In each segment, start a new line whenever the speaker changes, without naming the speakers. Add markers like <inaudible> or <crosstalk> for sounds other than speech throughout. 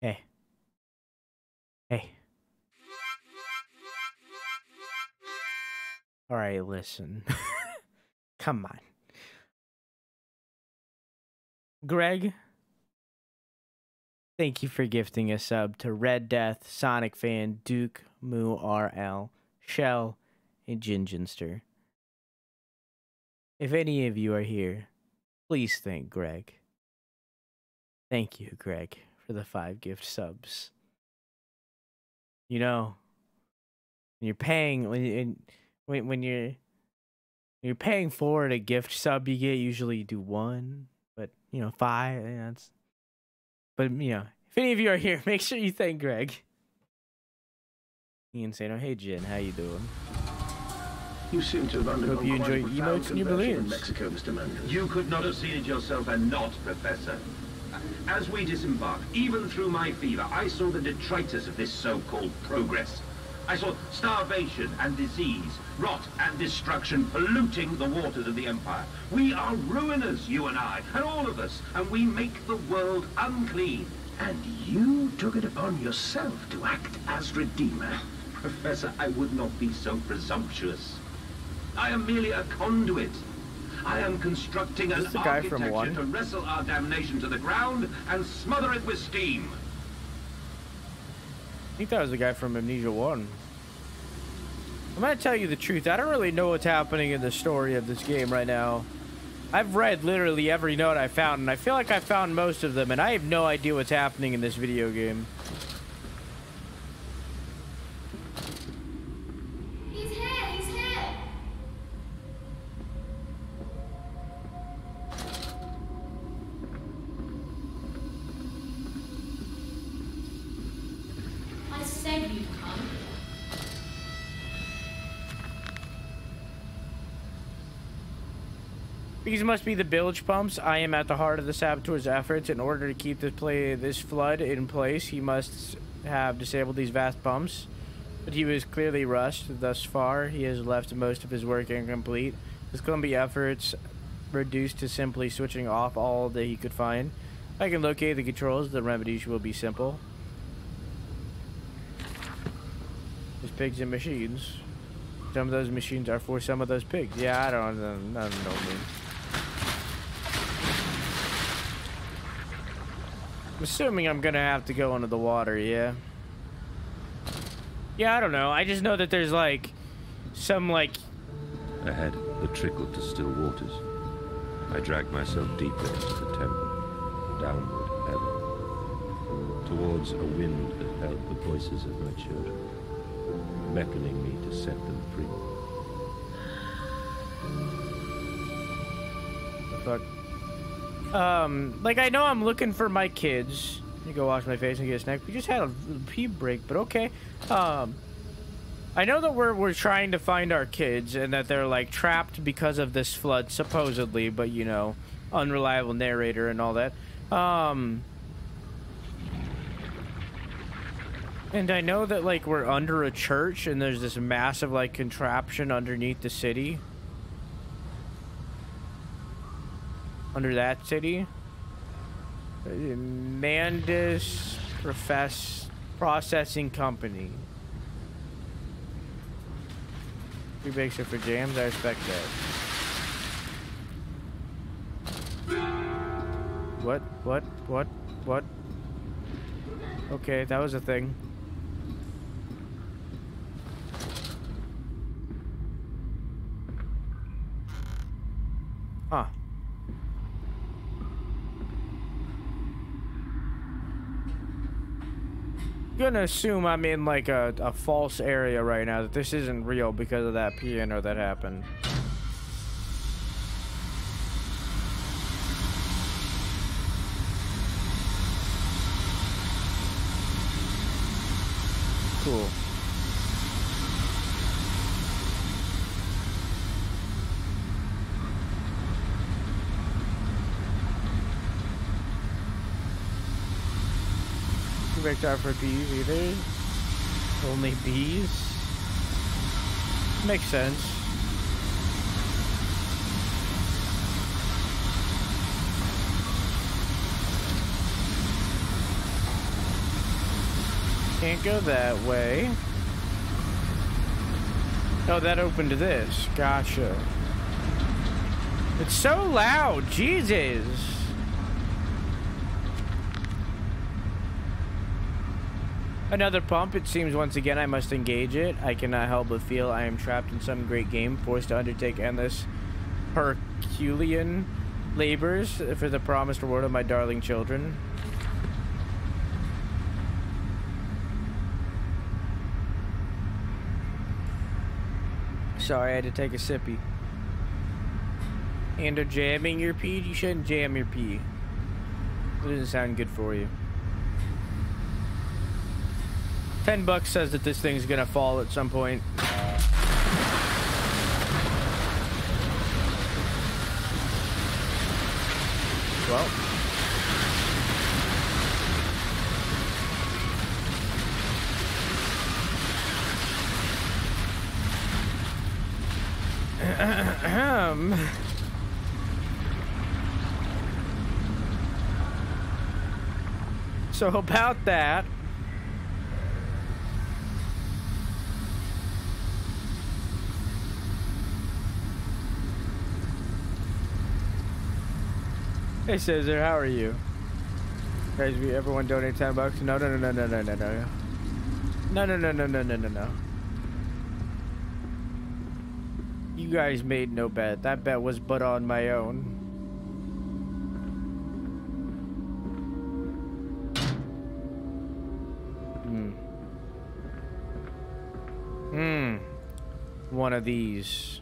Hey. Hey. All right, listen. <laughs> Come on. Greg, thank you for gifting a sub to Red Death, Sonic Fan, Duke, Moo RL, Shell, and Ginginster. If any of you are here, please thank Greg. Thank you, Greg, for the five gift subs. You know, when you're paying when when when you're when you're paying for a gift sub you get, usually you do one, but you know five. Yeah, it's, but you know, if any of you are here, <laughs> make sure you thank Greg. Ian Sano, oh, hey Jin, how you doing?
You seem to have undergone
Hope you
quite a
enjoy
profound
emotes in your
conversion in
balloons.
Mexico, Mr. Mandus.
You could not have seen it yourself and not, Professor. As we disembarked, even through my fever, I saw the detritus of this so-called progress. I saw starvation and disease, rot and destruction polluting the waters of the Empire. We are ruiners, you and I, and all of us, and we make the world unclean.
And you took it upon yourself to act as Redeemer.
Professor, I would not be so presumptuous. I am merely a conduit. I am constructing an
this guy from
architecture to wrestle our damnation to the ground and smother it with steam.
I think that was the guy from Amnesia 1. I'm gonna tell you the truth. I don't really know what's happening in the story of this game right now. I've read literally every note I found, and I feel like I found most of them, and I have no idea what's happening in this video game.
He's here! He's here! I said you'd come.
These must be the bilge pumps. I am at the heart of the saboteur's efforts. In order to keep this play this flood in place, he must have disabled these vast pumps. But he was clearly rushed. Thus far, he has left most of his work incomplete. His clumsy efforts reduced to simply switching off all that he could find. I can locate the controls. The remedies will be simple. There's pigs and machines. Some of those machines are for some of those pigs. Yeah, I don't, I don't know. I'm assuming I'm gonna have to go into the water, yeah. Yeah, I don't know. I just know that there's like some like
Ahead, the trickle to still waters. I dragged myself deeper into the temple, downward ever, towards a wind that held the voices of my children, beckoning me to set them free.
fuck. Um, like I know I'm looking for my kids. Me go wash my face and get a snack. We just had a pee break, but okay. Um, I know that we're we're trying to find our kids and that they're like trapped because of this flood, supposedly. But you know, unreliable narrator and all that. Um, and I know that like we're under a church and there's this massive like contraption underneath the city. Under that city. Mandus Profess Processing Company. Three bakes are for jams. I respect that. What? What? What? What? Okay, that was a thing. Huh. Gonna assume I'm in like a, a false area right now that this isn't real because of that piano that happened. Cool. Vector for bees either. Only bees. Makes sense. Can't go that way. Oh, that opened to this. Gotcha. It's so loud. Jesus. Another pump. It seems once again I must engage it. I cannot help but feel I am trapped in some great game, forced to undertake endless Herculean labors for the promised reward of my darling children. Sorry, I had to take a sippy. And are jamming your pee? You shouldn't jam your pee. It doesn't sound good for you. Ten bucks says that this thing's gonna fall at some point. Well. <clears throat> So about that. Hey Caesar, how are you? Guys, we everyone donate ten bucks? No, no, no, no, no, no, no, no. No, no, no, no, no, no, no, no. You guys made no bet. That bet was but on my own. Hmm. Hmm. One of these.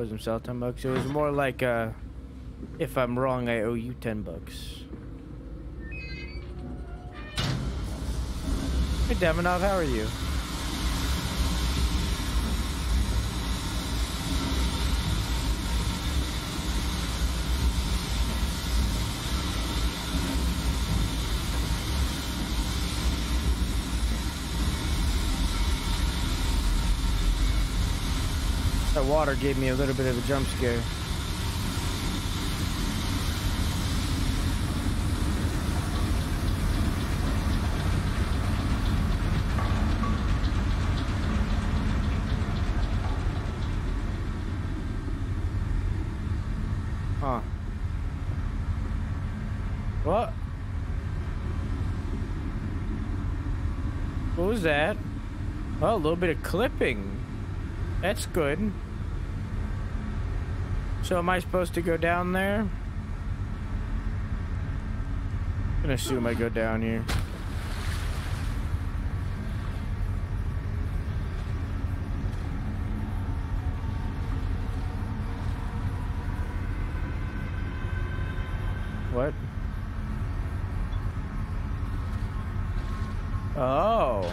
Owes himself 10 bucks. It was more like, uh, if I'm wrong, I owe you 10 bucks. Hey, Demonov, how are you? That water gave me a little bit of a jump scare. Huh. What? What was that? Oh, a little bit of clipping. That's good. So am I supposed to go down there? I'm gonna assume I go down here. What? Oh.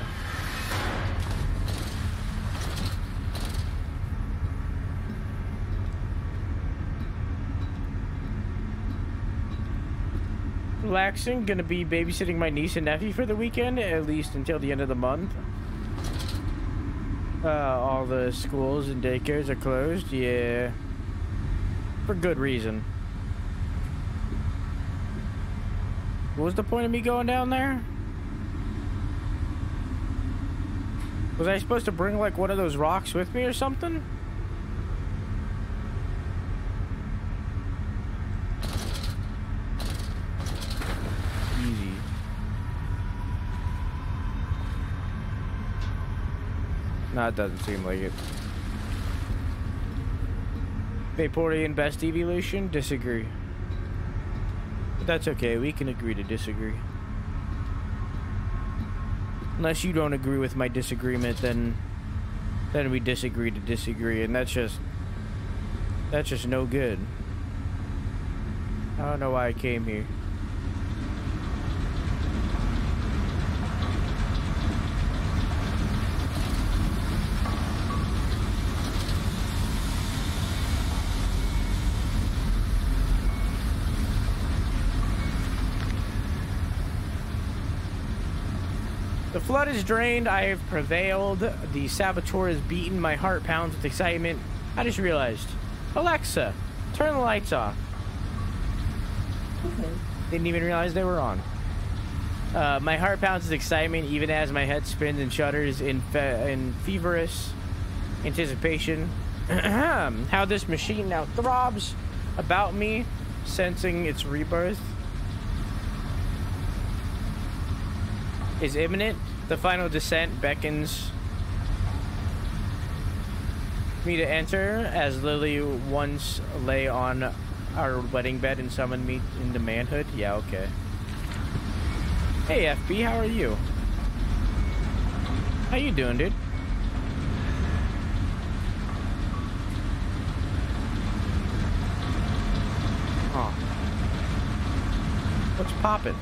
Relaxing, gonna be babysitting my niece and nephew for the weekend, at least until the end of the month. Uh, all the schools and daycares are closed, yeah. For good reason. What was the point of me going down there? Was I supposed to bring like one of those rocks with me or something? It doesn't seem like it. Vaporeon best evolution? Disagree. But that's okay, we can agree to disagree. Unless you don't agree with my disagreement, then then we disagree to disagree, and that's just that's just no good. I don't know why I came here. Flood is drained. I have prevailed. The saboteur is beaten. My heart pounds with excitement. I just realized. Alexa, turn the lights off.
Okay.
Didn't even realize they were on. Uh, my heart pounds with excitement even as my head spins and shudders in, fe- in feverish anticipation. <clears throat> How this machine now throbs about me, sensing its rebirth. Is imminent. The final descent beckons me to enter as Lily once lay on our wedding bed and summoned me into manhood. Yeah, okay. Hey FB, how are you? How you doing, dude? Huh. What's poppin'?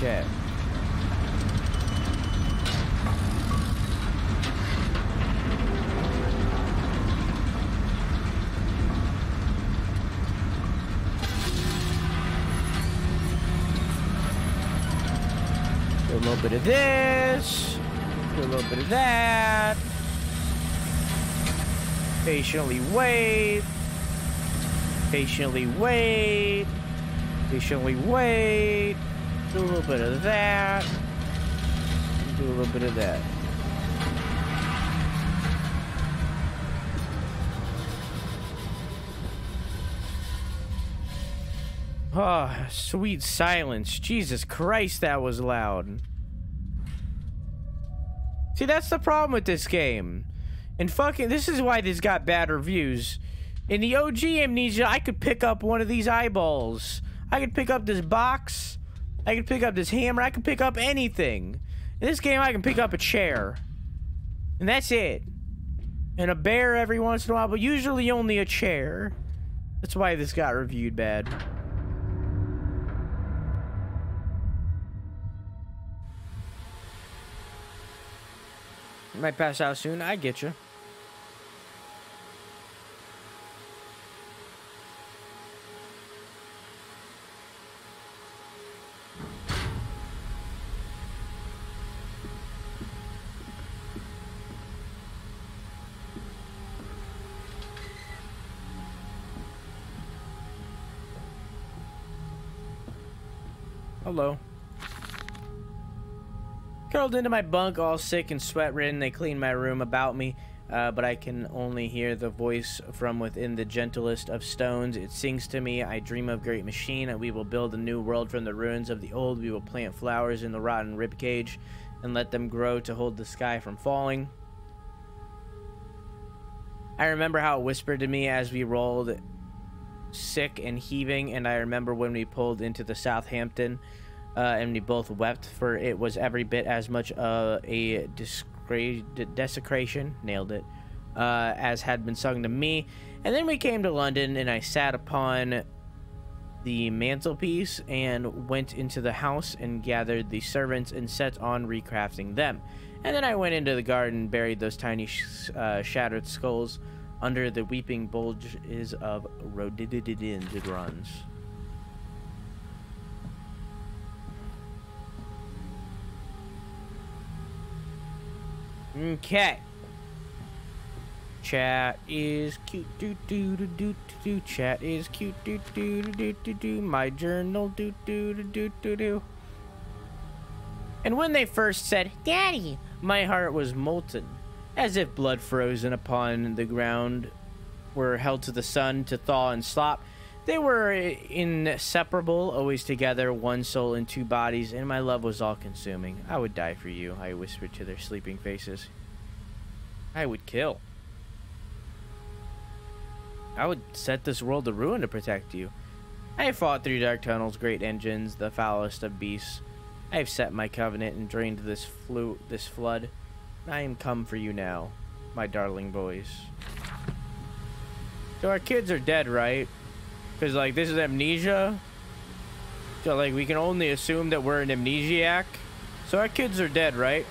Okay. Do a little bit of this. Do a little bit of that. Patiently wait. Patiently wait. Patiently wait. Do a little bit of that. Do a little bit of that. Oh, sweet silence. Jesus Christ, that was loud. See, that's the problem with this game. And fucking, this is why this got bad reviews. In the OG Amnesia, I could pick up one of these eyeballs. I could pick up this box. I can pick up this hammer. I can pick up anything. In this game, I can pick up a chair. And that's it. And a bear every once in a while, but usually only a chair. That's why this got reviewed bad. Might pass out soon. I get you. Hello. Curled into my bunk, all sick and sweat ridden, they clean my room about me, uh, but I can only hear the voice from within the gentlest of stones. It sings to me, I dream of great machine, and we will build a new world from the ruins of the old. We will plant flowers in the rotten ribcage and let them grow to hold the sky from falling. I remember how it whispered to me as we rolled sick and heaving, and I remember when we pulled into the Southampton uh, and we both wept, for it was every bit as much uh, a desecration, nailed it, uh, as had been sung to me. And then we came to London, and I sat upon the mantelpiece and went into the house and gathered the servants and set on recrafting them. And then I went into the garden, buried those tiny sh- uh, shattered skulls under the weeping bulges of rhododendrons. Okay. Chat is cute do do do do do. Chat is cute do do do do do do. My journal do do do do do do. And when they first said, Daddy, my heart was molten, as if blood frozen upon the ground were held to the sun to thaw and slop. They were inseparable, always together, one soul in two bodies, and my love was all consuming. I would die for you, I whispered to their sleeping faces. I would kill. I would set this world to ruin to protect you. I have fought through dark tunnels, great engines, the foulest of beasts. I have set my covenant and drained this flu this flood. I am come for you now, my darling boys. So our kids are dead, right? Because, like, this is amnesia. So, like, we can only assume that we're an amnesiac. So our kids are dead, right?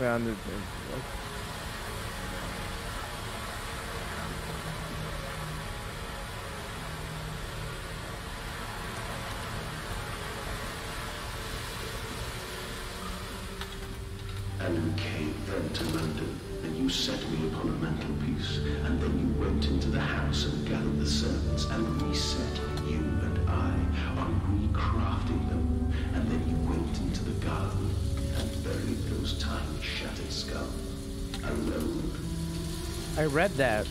Around the. Read that.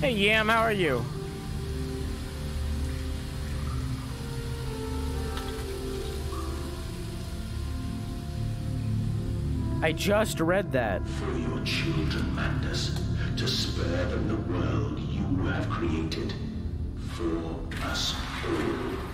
Hey Yam, how are you? I just read that.
For your children, Mandus, to spare them the world you have created. For us all.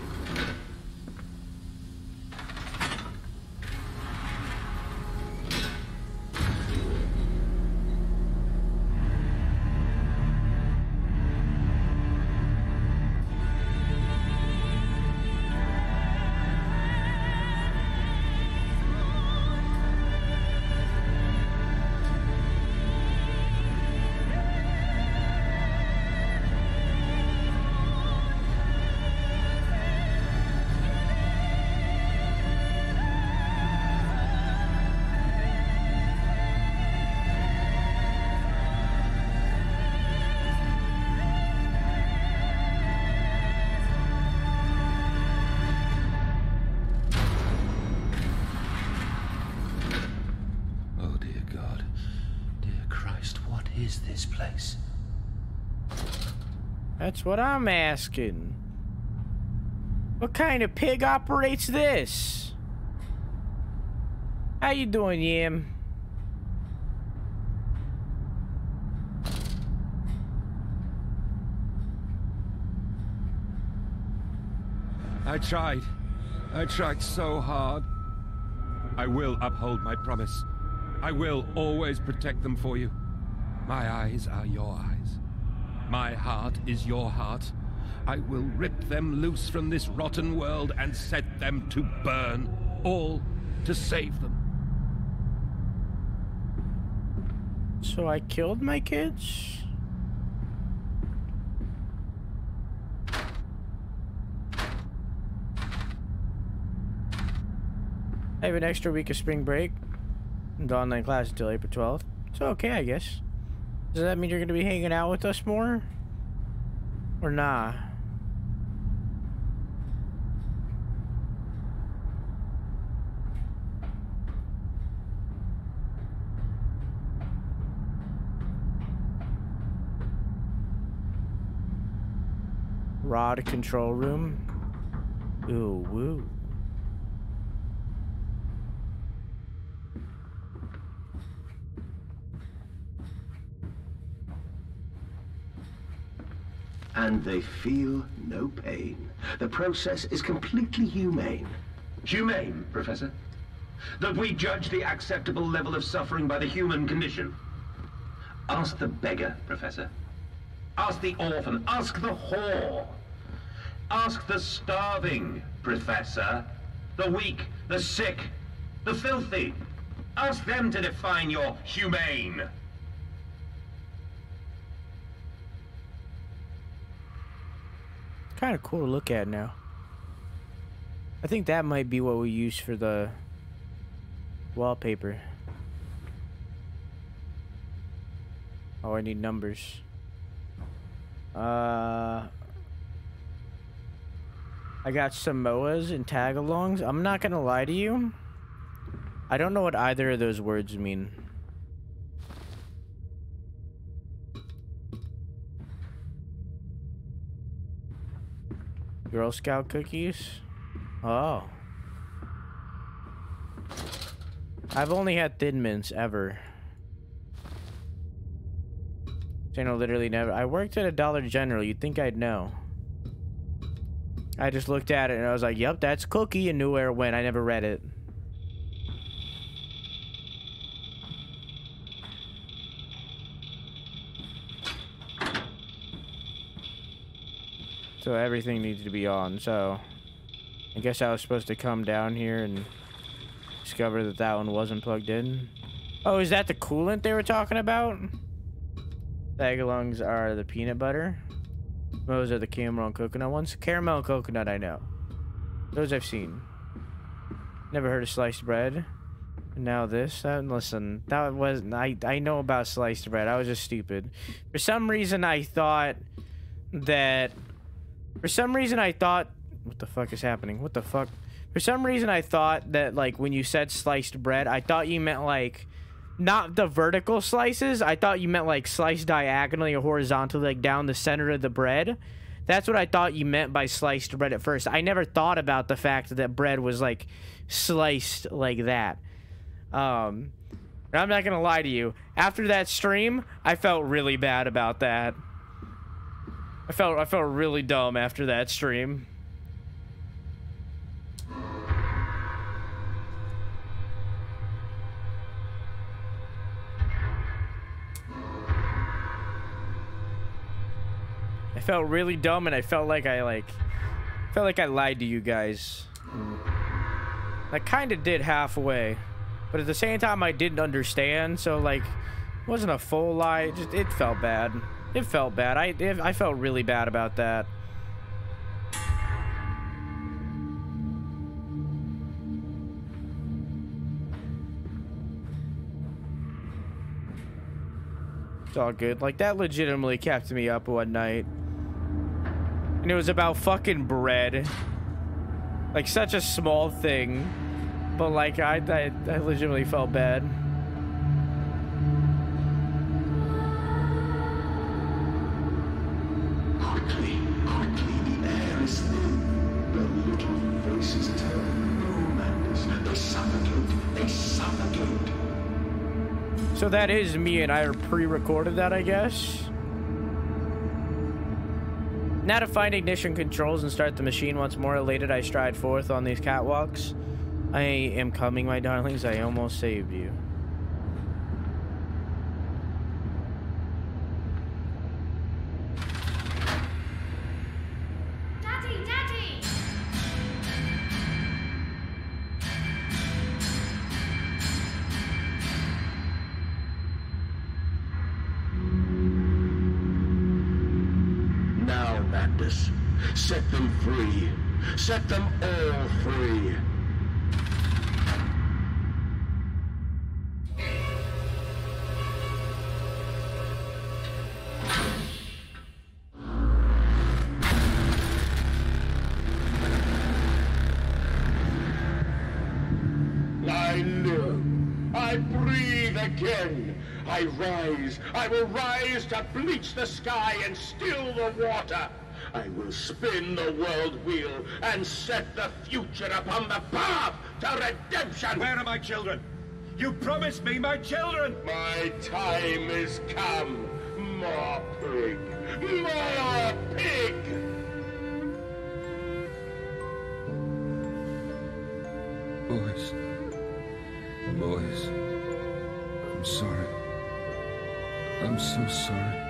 That's what I'm asking. What kind of pig operates this? How you doing, Yam?
I tried. I tried so hard. I will uphold my promise. I will always protect them for you. My eyes are your eyes. My heart is your heart. I will rip them loose from this rotten world and set them to burn, all to save them.
So I killed my kids? I have an extra week of spring break. And online class until April 12th. So okay, I guess. Does that mean you're gonna be hanging out with us more? Or nah? Rod control room. Ooh, woo.
And they feel no pain. The process is completely humane.
Humane, Professor? That we judge the acceptable level of suffering by the human condition? Ask the beggar, Professor. Ask the orphan. Ask the whore. Ask the starving, Professor. The weak, the sick, the filthy. Ask them to define your humane.
Kind of cool to look at now. I think that might be what we use for the wallpaper. Oh, I need numbers. Uh, I got Samoas and Tagalongs. I'm not gonna lie to you. I don't know what either of those words mean. Girl Scout cookies? Oh. I've only had Thin Mints ever. Channel literally never. I worked at a Dollar General. You'd think I'd know. I just looked at it and I was like, yep, that's cookie and knew where it went. I never read it. So everything needs to be on, so... I guess I was supposed to come down here and discover that that one wasn't plugged in. Oh, is that the coolant they were talking about? Tagalongs are the peanut butter. Those are the caramel and coconut ones. Caramel and coconut, I know. Those I've seen. Never heard of sliced bread. Now this, uh, listen, that wasn't. I. I know about sliced bread. I was just stupid. For some reason, I thought that. For some reason, I thought. What the fuck is happening? What the fuck? For some reason, I thought that like when you said sliced bread, I thought you meant like not the vertical slices. I thought you meant like sliced diagonally or horizontally, like down the center of the bread. That's what I thought you meant by sliced bread at first. I never thought about the fact that bread was like sliced like that. Um, I'm not gonna lie to you. After that stream, I felt really bad about that. I felt I felt really dumb after that stream. I felt really dumb and I felt like I like felt like I lied to you guys. Hmm. I kind of did halfway. But at the same time I didn't understand, so like wasn't a full lie. It just it felt bad. It felt bad. I it, I felt really bad about that. It's all good. Like that legitimately kept me up one night. And it was about fucking bread. Like such a small thing. But like I I, I legitimately felt bad. So that is me and I pre-recorded that, I guess. Now to find ignition controls and start the machine once more, elated I stride forth on these catwalks. I am coming, my darlings. I almost saved you.
To bleach the sky and still the water. I will spin the world wheel and set the future upon the path to redemption.
Where are my children? You promised me my children!
My time is come. More pig. More pig.
Boys. Boys. I'm sorry. I'm so sorry.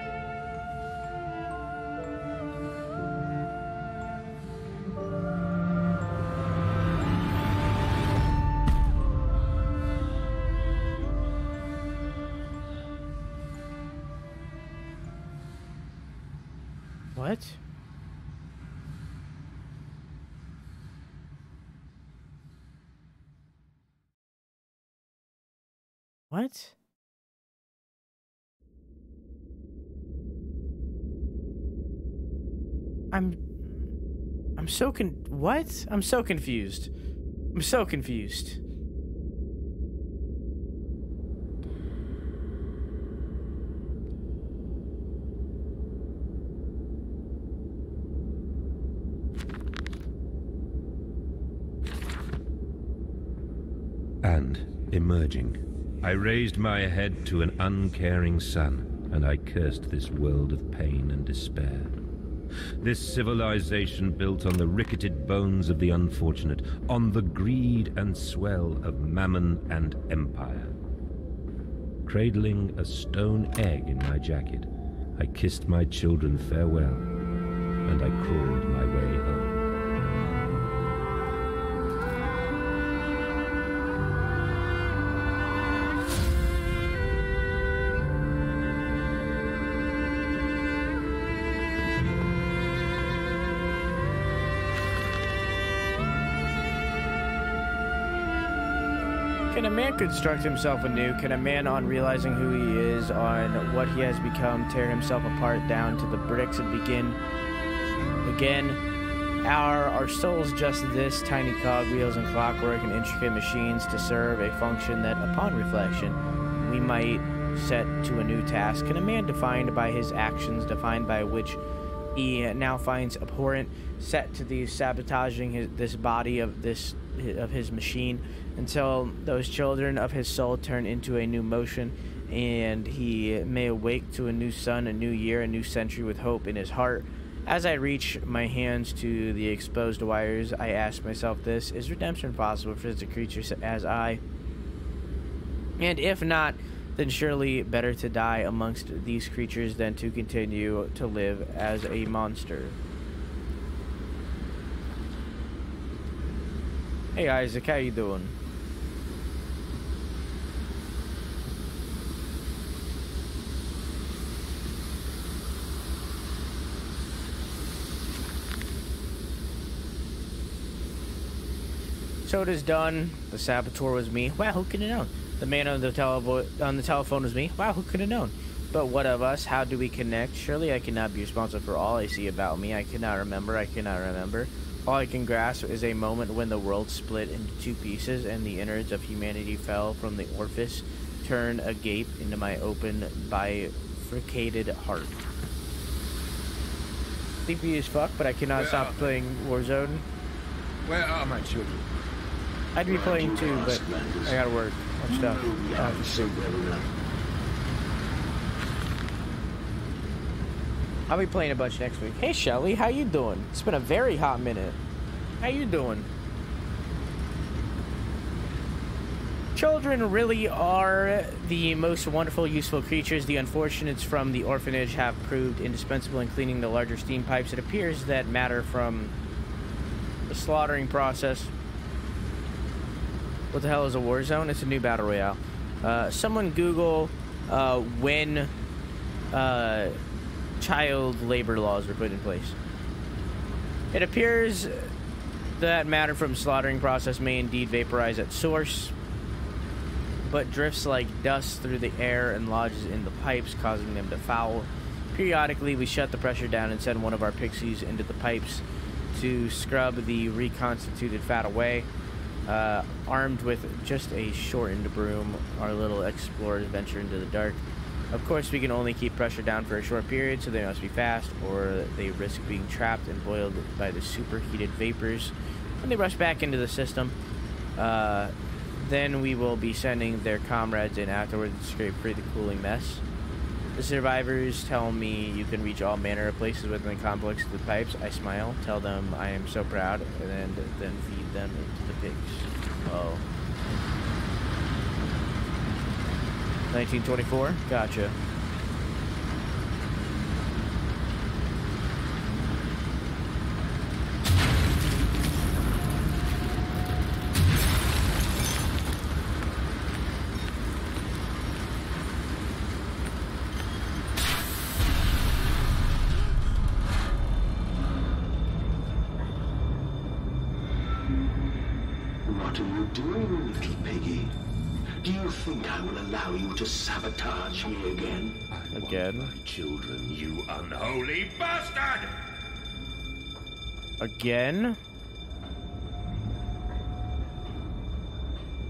What? What? I'm I'm so con what? I'm so confused. I'm so confused.
And, emerging, I raised my head to an uncaring sun, and I cursed this world of pain and despair. This civilization built on the ricketed bones of the unfortunate, on the greed and swell of mammon and empire. Cradling a stone egg in my jacket, I kissed my children farewell, and I crawled my way home.
A man construct himself anew? Can a man, on realizing who he is, on what he has become, tear himself apart down to the bricks and begin again? Are our souls just this tiny cogwheels and clockwork and intricate machines to serve a function that, upon reflection, we might set to a new task? Can a man defined by his actions, defined by which he now finds abhorrent, set to the sabotaging his, this body of this of his machine until those children of his soul turn into a new motion and he may awake to a new sun, a new year, a new century with hope in his heart. As I reach my hands to the exposed wires, I ask myself this Is redemption possible for such a creature as I? And if not, then surely better to die amongst these creatures than to continue to live as a monster. Hey Isaac, how you doing? So it is done. The saboteur was me. Wow, who could have known? The man on the, on the telephone was me. Wow, who could have known? But what of us? How do we connect? Surely I cannot be responsible for all I see about me. I cannot remember. I cannot remember. All I can grasp is a moment when the world split into two pieces and the innards of humanity fell from the orifice, turned agape into my open, bifurcated heart. Sleepy as fuck, but I cannot
Where
stop playing Warzone.
Where are my children?
I'd be playing too, but I gotta work on stuff.
We
Uh,
have so well enough.
I'll be playing a bunch next week. Hey Shelly, how you doing? It's been a very hot minute. How you doing? Children really are the most wonderful, useful creatures. The unfortunates from the orphanage have proved indispensable in cleaning the larger steam pipes. It appears that matter from the slaughtering process. What the hell is a war zone? It's a new battle royale. Uh, someone Google uh, when uh, child labor laws were put in place. It appears that matter from slaughtering process may indeed vaporize at source, but drifts like dust through the air and lodges in the pipes, causing them to foul. Periodically, we shut the pressure down and send one of our pixies into the pipes to scrub the reconstituted fat away. Uh, armed with just a shortened broom, our little explorers venture into the dark. Of course, we can only keep pressure down for a short period, so they must be fast, or they risk being trapped and boiled by the superheated vapors when they rush back into the system. Uh, then we will be sending their comrades in afterwards to scrape free the cooling mess. The survivors tell me you can reach all manner of places within the complex of the pipes. I smile, tell them I am so proud, and then, feed them into the pigs. Oh. 1924? Gotcha.
Will allow you to sabotage me again?
Again?
My children, you
Unholy bastard!
Again?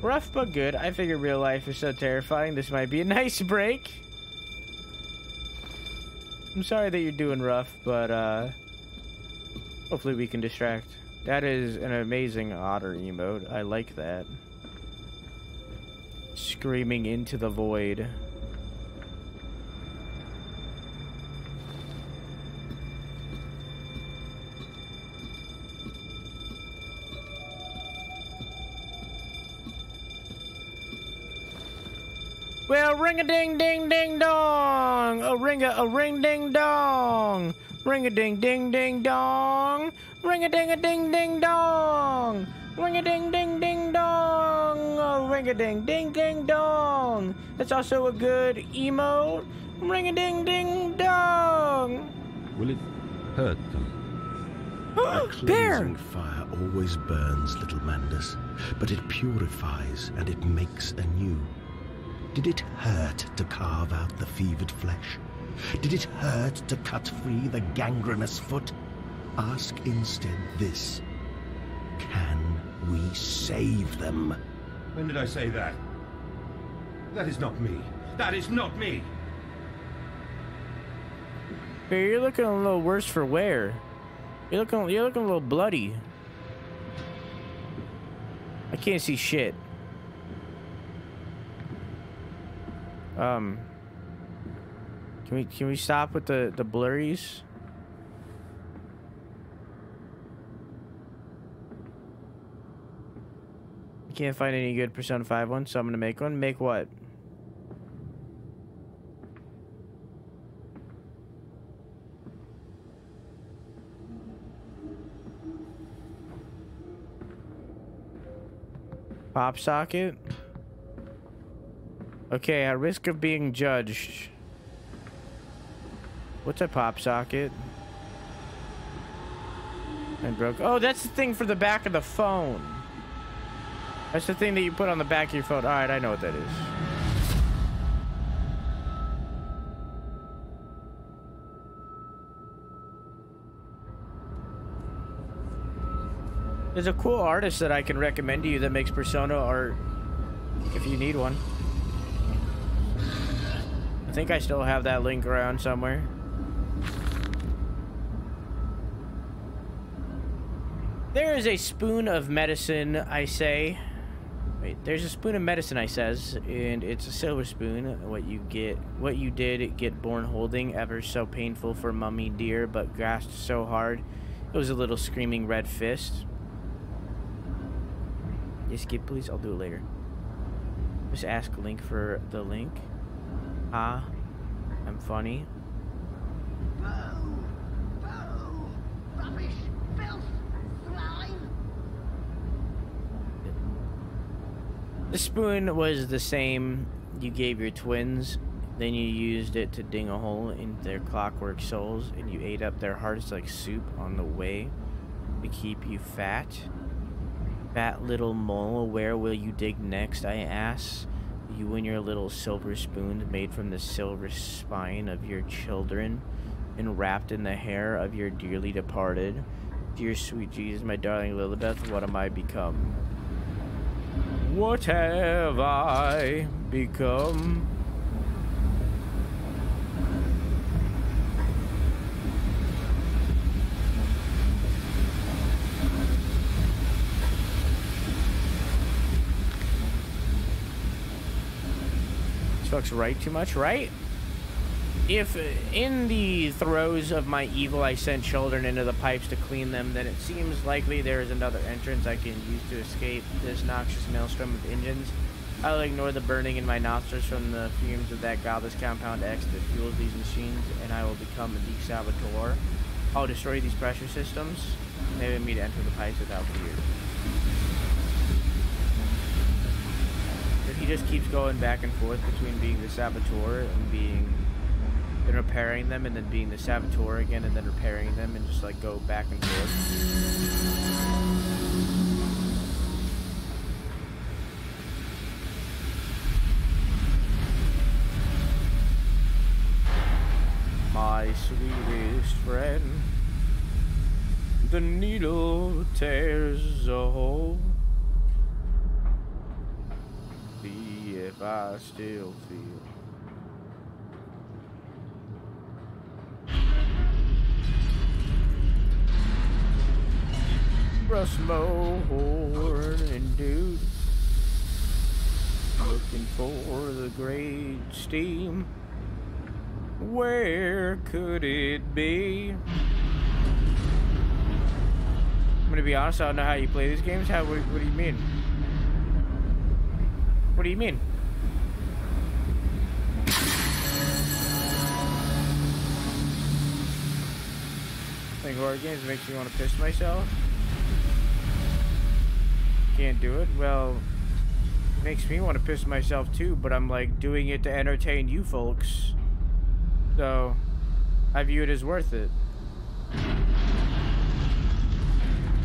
Rough but good. I figure real life is so terrifying. This might be a <laughs> nice break. I'm sorry that you're doing rough, but uh hopefully we can distract. That is an amazing otter emote. I like that. Screaming into the void. Well, ring a ding ding ding dong! A ring a, a ring ding dong! Ring a ding ding ding dong! Ring a ding a ding ding dong! Ring a ding ding ding dong! A oh, ring a ding ding ding dong! That's also a good emote. Ring a ding ding dong!
Will it hurt them?
A <gasps>
Bear!
cleansing fire always burns, little Mandus, but it purifies and it makes anew. Did it hurt to carve out the fevered flesh? Did it hurt to cut free the gangrenous foot? Ask instead this. Can we save them?
When did I say that? That is not me. That is not me.
Bear, you're looking a little worse for wear. You're looking you're looking a little bloody. I can't see shit. Um Can we can we stop with the the blurries? Can't find any good Persona 5 ones, so I'm gonna make one. Make what? Pop socket? Okay, at risk of being judged. What's a pop socket? And broke. Oh, that's the thing for the back of the phone. That's the thing that you put on the back of your phone. Alright, I know what that is. There's a cool artist that I can recommend to you that makes Persona art if you need one. I think I still have that link around somewhere. There is a spoon of medicine, I say. Wait, there's a spoon of medicine, I says, and it's a silver spoon. What you get, what you did get born holding, ever so painful for mummy dear, but grasped so hard, it was a little screaming red fist. Yes, skip, please. I'll do it later. Just ask Link for the link. Ah, I'm funny. The spoon was the same you gave your twins. Then you used it to ding a hole in their clockwork souls, and you ate up their hearts like soup on the way to keep you fat. Fat little mole, where will you dig next? I ask. You and your little silver spoon made from the silver spine of your children and wrapped in the hair of your dearly departed. Dear sweet Jesus, my darling Lilibeth, what am I become? What have I become? This fucks right too much, right? If in the throes of my evil I sent children into the pipes to clean them, then it seems likely there is another entrance I can use to escape this noxious maelstrom of engines. I'll ignore the burning in my nostrils from the fumes of that godless compound X that fuels these machines, and I will become a deep saboteur. I'll destroy these pressure systems, enabling me to enter the pipes without fear. If he just keeps going back and forth between being the saboteur and being and repairing them and then being the saboteur again and then repairing them and just like go back and forth. My sweetest friend, the needle tears a hole. See if I still feel. Horn and dude looking for the great steam. Where could it be? I'm gonna be honest, I don't know how you play these games. How? What, what do you mean? What do you mean? Playing horror games makes me want to piss myself. Can't do it. Well, it makes me want to piss myself too, but I'm like doing it to entertain you folks. So, I view it as worth it.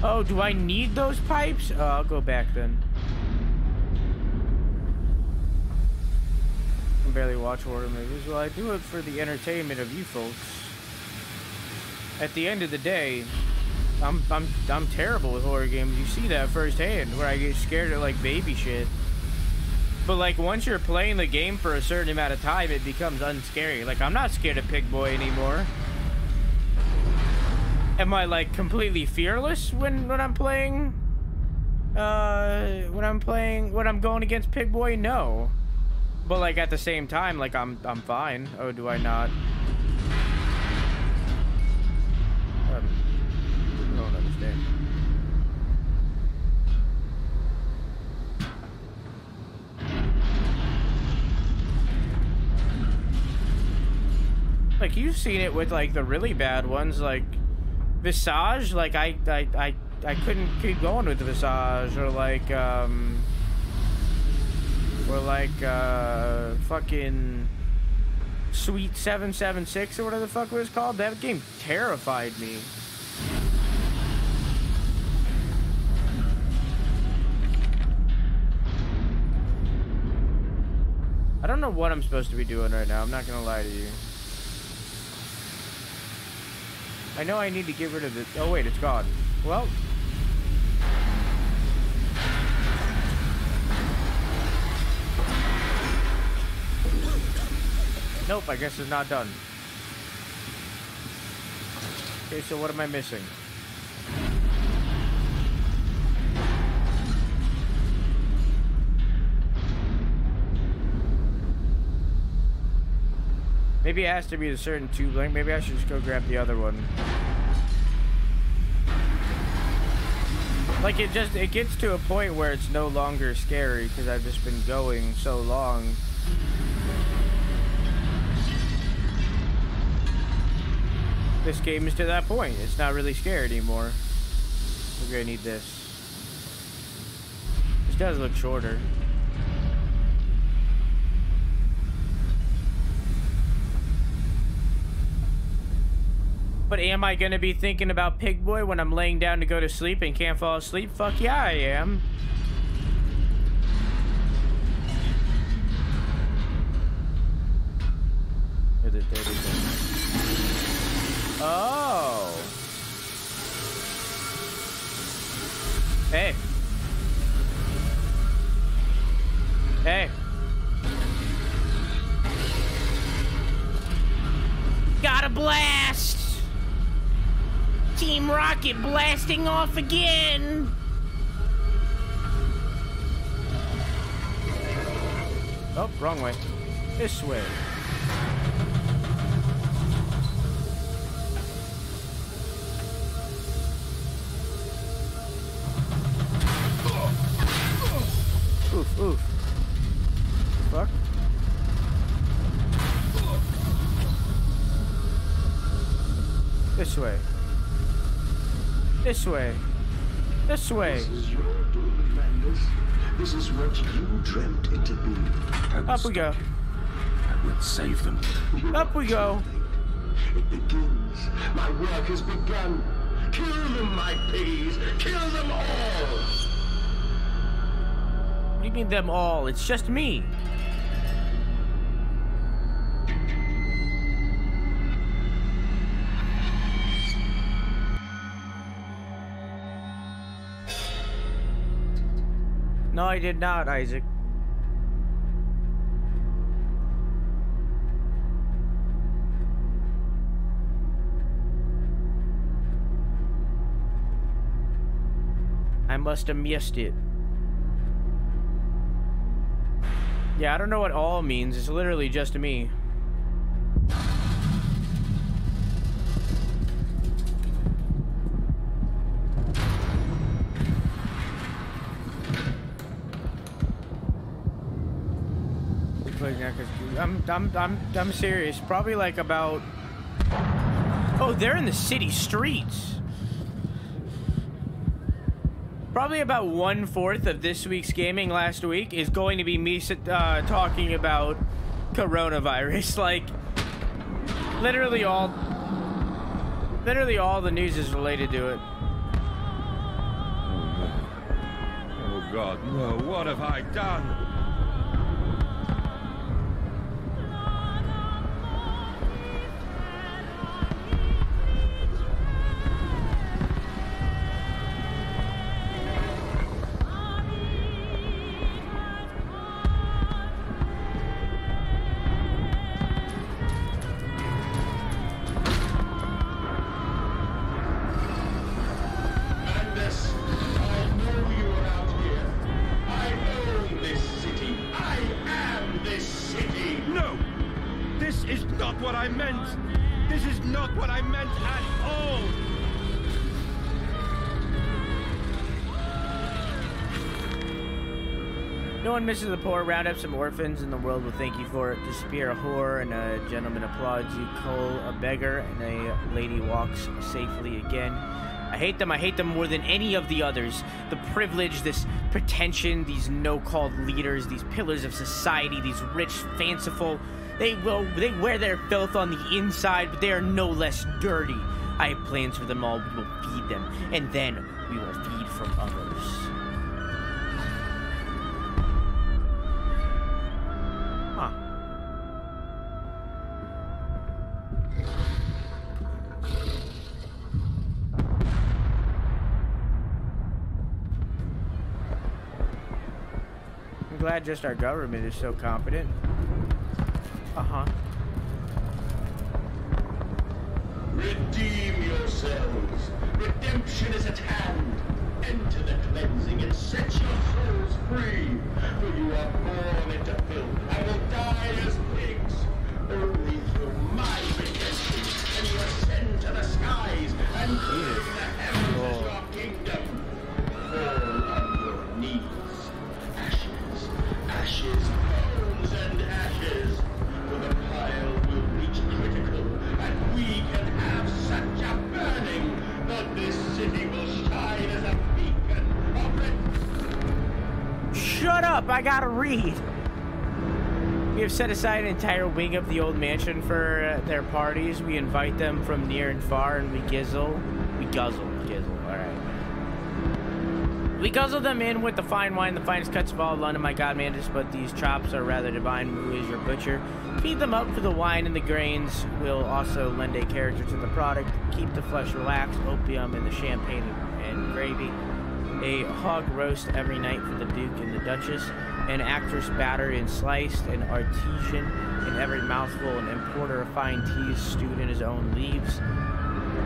Oh, do I need those pipes? Oh, I'll go back then. I barely watch horror movies. Well, I do it for the entertainment of you folks. At the end of the day, I'm I'm I'm terrible with horror games. You see that firsthand, where I get scared of like baby shit. But like once you're playing the game for a certain amount of time, it becomes unscary. Like I'm not scared of Pig Boy anymore. Am I like completely fearless when when I'm playing? Uh, when I'm playing when I'm going against Pig Boy, no. But like at the same time, like I'm I'm fine. Oh, do I not? Like you've seen it with like the really bad ones, like Visage. Like I I I I couldn't keep going with the Visage, or like um, or like uh, fucking Sweet Seven Seven Six or whatever the fuck it was called. That game terrified me. I don't know what I'm supposed to be doing right now. I'm not gonna lie to you. I know I need to get rid of it. Oh wait, it's gone. Well. Nope, I guess it's not done. Okay, so what am I missing? Maybe it has to be a certain tube length. Maybe I should just go grab the other one. Like it just it gets to a point where it's no longer scary because I've just been going so long. This game is to that point. It's not really scary anymore. We're gonna need this. This does look shorter. But am I gonna be thinking about Pig Boy when I'm laying down to go to sleep and can't fall asleep? Fuck yeah, I am. There it is. Oh. Hey. Hey. Got a blast! Team Rocket blasting off again! Oh, wrong way. This way. Oof, oof. Fuck. This way. This way. This way.
This is your Magnus. This is what you dreamt it to be.
Up we go.
I will save them.
Up we go.
It begins. My work has begun. Kill them, my piggies. Kill them all.
What do you mean them all? It's just me. No, I did not, Isaac. I must have missed it. Yeah, I don't know what all means. It's literally just me. I'm, I'm, I'm, serious. Probably like about. Oh, they're in the city streets. Probably about one fourth of this week's gaming last week is going to be me uh, talking about coronavirus. <laughs> Like, literally all, literally all the news is related to it.
Oh God, no, what have I done?
One misses the poor. Round up some orphans, and the world will thank you for it. Disappear a whore, and a gentleman applauds you. Cull a beggar, and a lady walks safely again. I hate them. I hate them more than any of the others. The privilege, this pretension, these no-called leaders, these pillars of society, these rich, fanciful. They will. They wear their filth on the inside, but they are no less dirty. I have plans for them all. We will feed them, and then we will feed from others. Glad just our government is so competent. Uh huh.
Redeem yourselves. Redemption is at hand. Enter the cleansing and set your souls free. For you are born into filth and will die as pigs. Only through my redemption can you ascend to the skies and claim
up! I gotta read. We have set aside an entire wing of the old mansion for uh, their parties. We invite them from near and far, and we gizzle. We guzzle. Gizzle. All right. We guzzle them in with the fine wine, the finest cuts of all London. My God, man, but these chops are rather divine. Who is your butcher? Feed them up for the wine and the grains. We'll also lend a character to the product. Keep the flesh relaxed. Opium and the champagne and gravy. A hog roast every night for the Duke and the Duchess. An actress battered and sliced. An artesian in every mouthful. An importer of fine teas stewed in his own leaves.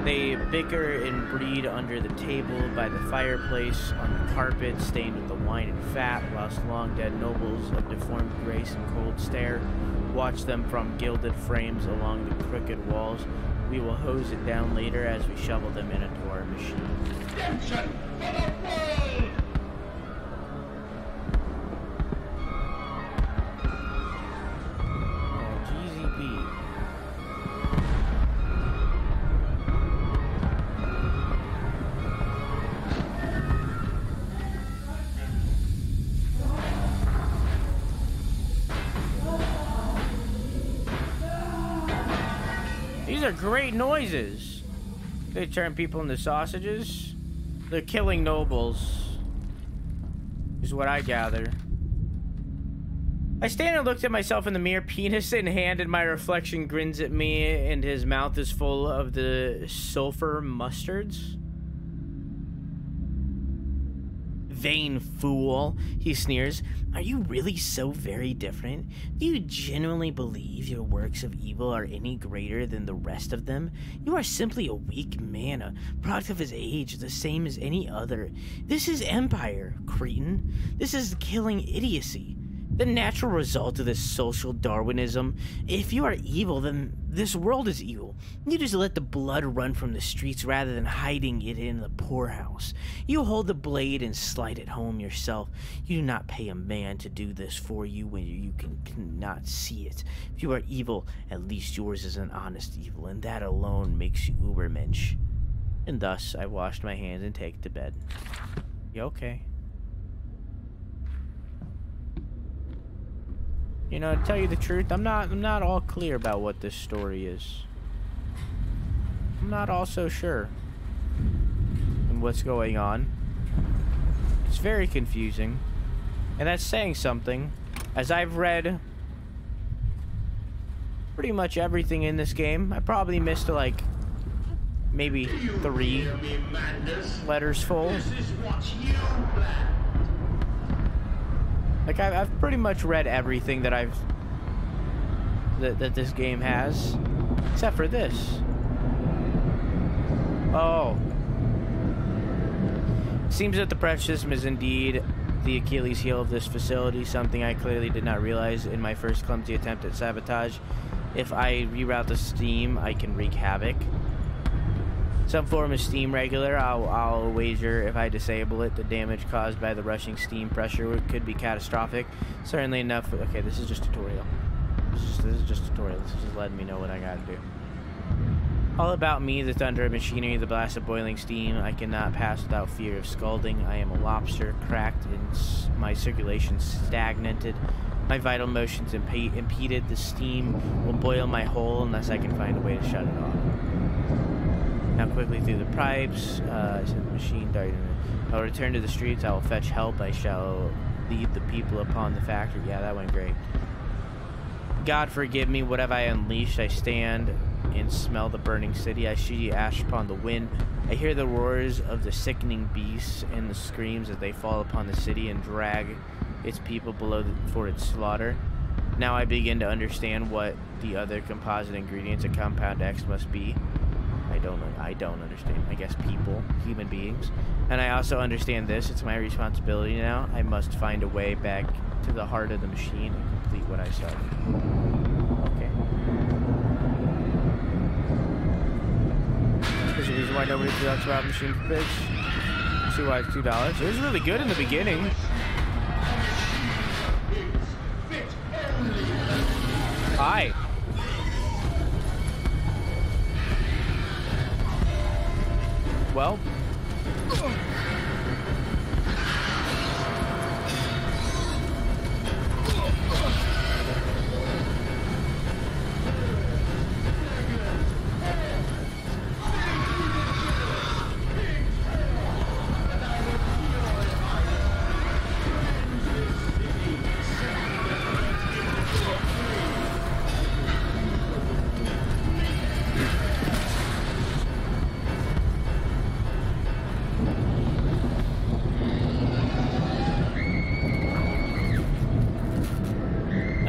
They bicker and breed under the table, by the fireplace, on the carpet, stained with the wine and fat, whilst long dead nobles of deformed grace and cold stare watch them from gilded frames along the crooked walls. We will hose it down later as we shovel them into our machine.
redemption
These are great noises. They turn people into sausages. They're killing nobles. Is what I gather. I stand and looked at myself in the mirror, <laughs> penis in hand, and my reflection grins at me, and his mouth is full of the sulfur mustards. Vain fool, he sneers. Are you really so very different? Do you genuinely believe your works of evil are any greater than the rest of them? You are simply a weak man, a product of his age, the same as any other. This is empire, cretin. This is killing idiocy the natural result of this social Darwinism. If you are evil, then this world is evil. You just let the blood run from the streets rather than hiding it in the poorhouse. You hold the blade and slide it home yourself. You do not pay a man to do this for you when you can cannot see it. If you are evil, at least yours is an honest evil, and that alone makes you Ubermensch. And thus, I washed my hands and take to bed. You okay? You know, to tell you the truth, I'm not I'm not all clear about what this story is. I'm not all so sure and what's going on. It's very confusing. And that's saying something, as I've read pretty much everything in this game. I probably missed like maybe three letters full. Like I've, I've pretty much read everything that I've that, that this game has, except for this. Oh. Seems that the pressure system is indeed the Achilles heel of this facility, something I clearly did not realize in my first clumsy attempt at sabotage. If I reroute the steam, I can wreak havoc. Some form of steam regular, I'll, I'll wager if I disable it, the damage caused by the rushing steam pressure could be catastrophic. Certainly enough. Okay, this is just tutorial. This is just, this is just tutorial. This is just letting me know what I gotta do. All about me, the thunder of machinery, the blast of boiling steam. I cannot pass without fear of scalding. I am a lobster, cracked, and my circulation stagnated. My vital motions imp impeded. The steam will boil my hole unless I can find a way to shut it off. Now quickly through the pipes, uh, the machine darted. I'll return to the streets. I will fetch help. I shall lead the people upon the factory. Yeah, that went great. God forgive me, what have I unleashed? I stand and smell the burning city. I see ash upon the wind. I hear the roars of the sickening beasts and the screams as they fall upon the city and drag its people below the, for its slaughter. Now I begin to understand what the other composite ingredients of Compound X must be. I don't I don't understand. I guess people, human beings. And I also understand this. It's my responsibility now. I must find a way back to the heart of the machine and complete what I started. Reason why nobody talks about machine bitch. See why it's two dollars. It was really good in the beginning. Hi. Well.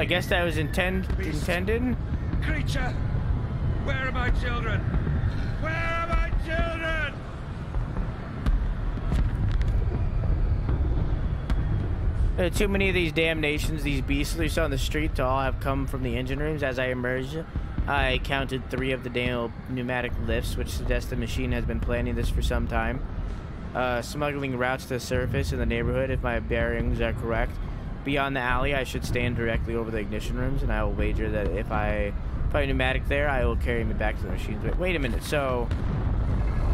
Guess that was intend intended.
Creature! Where are my children? Where are my children?
There are too many of these damnations, these beastly on the street to all have come from the engine rooms. As I emerged, I counted three of the damn pneumatic lifts, which suggests the machine has been planning this for some time. Uh, smuggling routes to the surface in the neighborhood, if my bearings are correct. Beyond the alley, I should stand directly over the ignition rooms, and I will wager that if I put a pneumatic there, I will carry me back to the machines. Wait, wait a minute, so...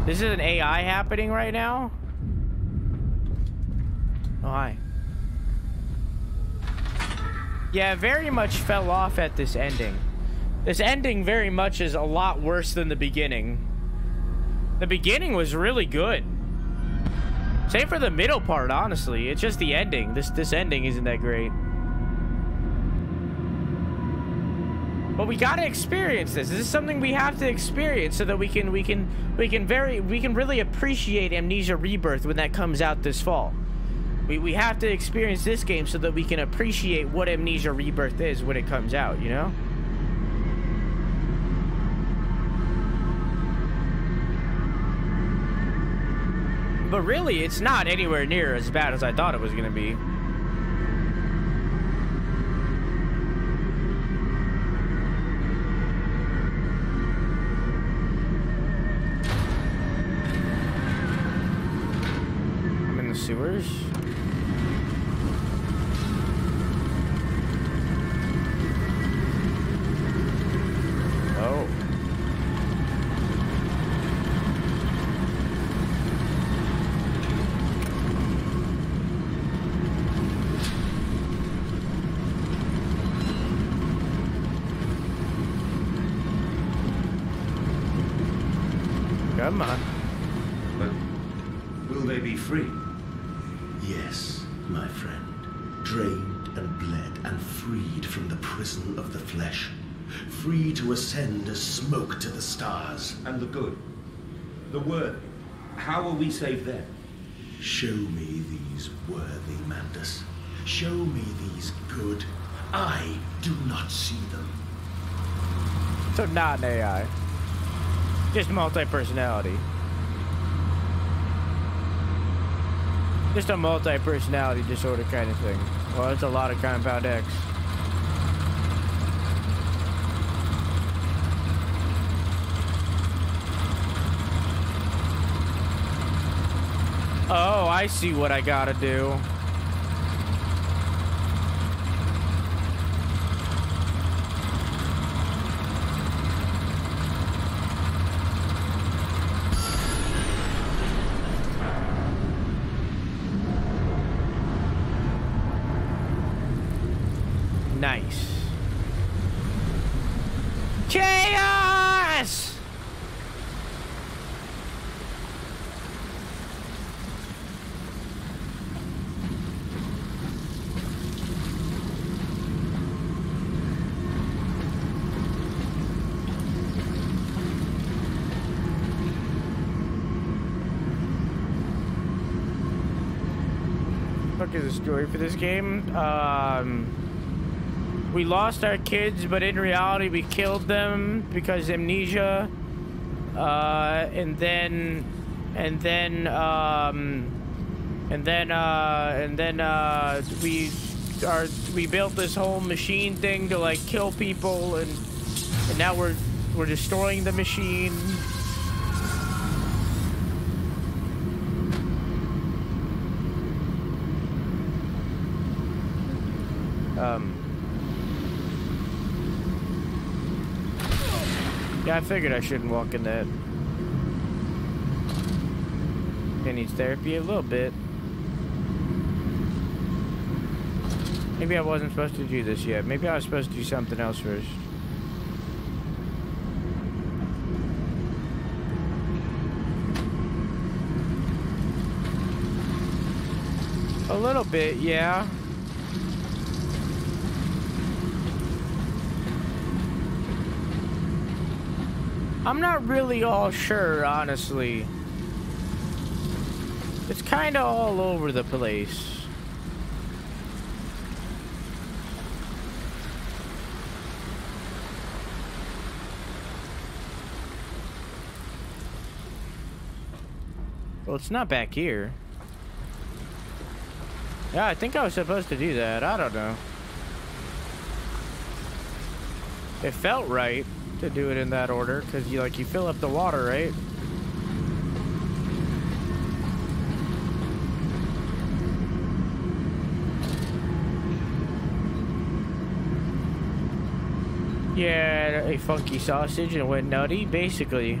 This is an AI happening right now? Oh, hi. Yeah, very much fell off at this ending. This ending very much is a lot worse than the beginning. The beginning was really good. Same for the middle part, honestly. It's just the ending. This this ending isn't that great. But we gotta experience this. This is something we have to experience so that we can we can we can very we can really appreciate Amnesia Rebirth when that comes out this fall. We we have to experience this game so that we can appreciate what Amnesia Rebirth is when it comes out, you know? But really, it's not anywhere near as bad as I thought it was gonna be. Come on.
But will they be free? Yes, my friend. Drained and bled and freed from the prison of the flesh. Free to ascend as smoke to the stars.
And the good. The worthy. How will we save them?
Show me these worthy, Mandus. Show me these good. I do not see them.
So not an AI. Just multi-personality. Just a multi-personality disorder kind of thing. Well, it's a lot of Compound X. Oh, I see what I gotta do. Nice. Chaos! Fuck is the story for this game? Um we lost our kids, but in reality, we killed them because amnesia. Uh, and then, and then, um, and then, uh, and then, uh, we are we built this whole machine thing to like kill people, and and now we're we're destroying the machine. Um. Yeah, I figured I shouldn't walk in that. It needs therapy a little bit. Maybe I wasn't supposed to do this yet. Maybe I was supposed to do something else first. A little bit, yeah. I'm not really all sure, honestly. It's kind of all over the place. Well, it's not back here. Yeah, I think I was supposed to do that. I don't know. It felt right to do it in that order because you like you fill up the water, right? Yeah, a funky sausage and went nutty, basically.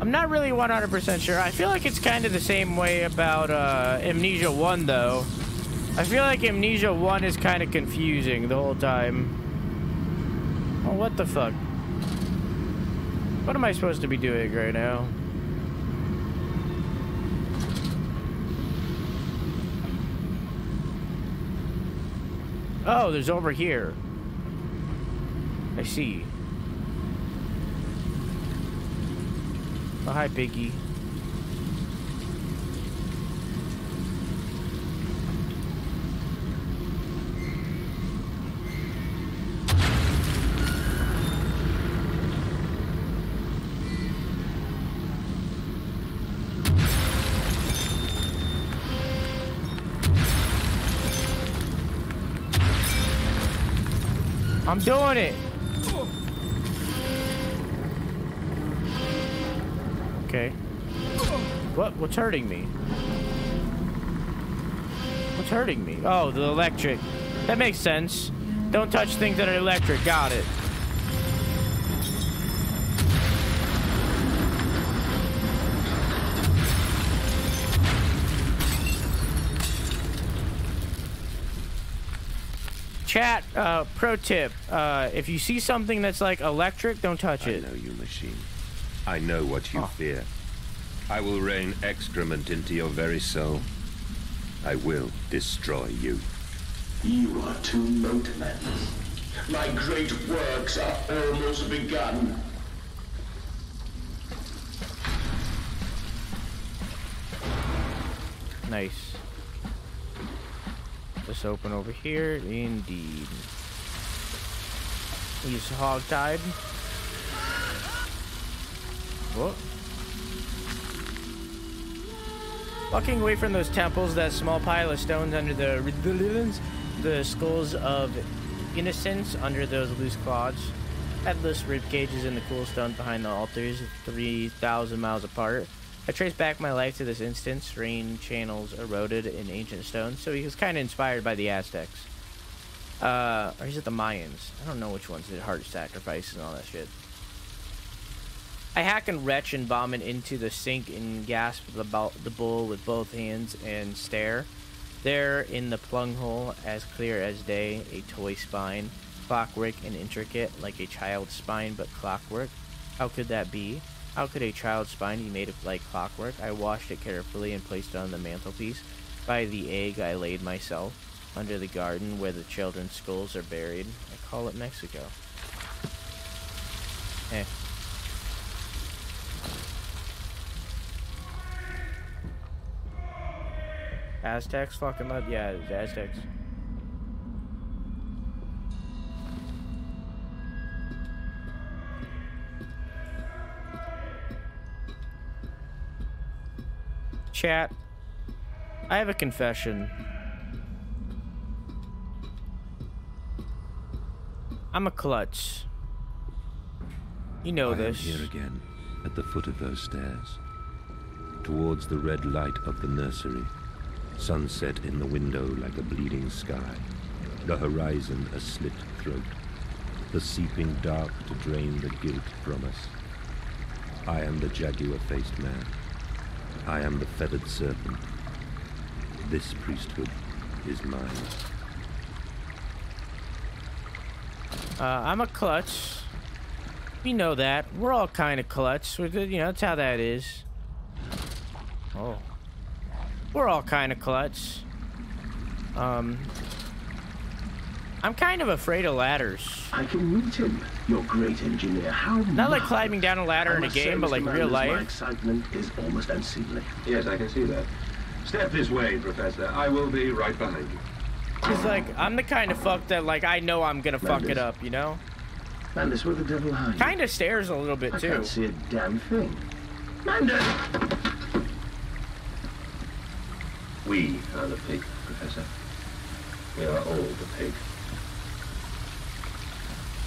I'm not really 100% sure. I feel like it's kind of the same way about uh, Amnesia 1, though. I feel like Amnesia 1 is kind of confusing the whole time. What the fuck? What am I supposed to be doing right now? Oh, there's over here. I see. Oh, hi, Biggie. I'm doing it. Okay. What? What's hurting me? What's hurting me? Oh, the electric. That makes sense. Don't touch things that are electric. Got it. Chat, uh, pro tip, uh, if you see something that's like electric, don't touch it.
I
it.
know you, machine. I know what you
Oh.
fear. I will rain excrement into your very soul. I will destroy you.
You are too motiveless. My great works are almost begun.
Nice. Just open over here. Indeed. He's hog-tied. Whoa. Walking away from those temples, that small pile of stones under the the skulls of innocents under those loose clods, headless rib cages in the cool stones behind the altars, 3,000 miles apart. I trace back my life to this instance, rain channels eroded in ancient stone, so he was kind of inspired by the Aztecs. Uh, or is it the Mayans? I don't know which ones did heart sacrifices and all that shit. I hack and retch and vomit into the sink and gasp the, the bowl with both hands and stare. There, in the plung hole, as clear as day, a toy spine, clockwork and intricate, like a child's spine, but clockwork. How could that be? How could a child's spine be made of like clockwork? I washed it carefully and placed it on the mantelpiece. By the egg I laid myself, under the garden where the children's skulls are buried. I call it Mexico. Eh. Aztecs fucking love yeah, Aztecs. Chat. I have a confession. I'm a klutz. You know
I
this.
am here again, at the foot of those stairs, towards the red light of the nursery. Sunset in the window like a bleeding sky. The horizon a slit throat. The seeping dark to drain the guilt from us. I am the jaguar-faced man. I am the feathered serpent. This priesthood is mine.
Uh, I'm a clutch. We know that. We're all kind of klutz. We're, you know, that's how that is. Oh. We're all kind of klutz. Um, I'm kind of afraid of ladders.
I can meet him, your great engineer. How
Not like climbing down a ladder in a
must say,
game, but like real
Mandus, My
life.
excitement is almost unseemly.
Yes, I can see that. Step this way, Professor. I will be right behind you.
It's like, I'm the kind of fuck that, like, I know I'm gonna fuck it up, you know?
Mandus, where the devil are you?
Kind of stares a little bit,
I
too.
can't see a damn thing. Mandus! We are the pig, Professor. We are all the pig.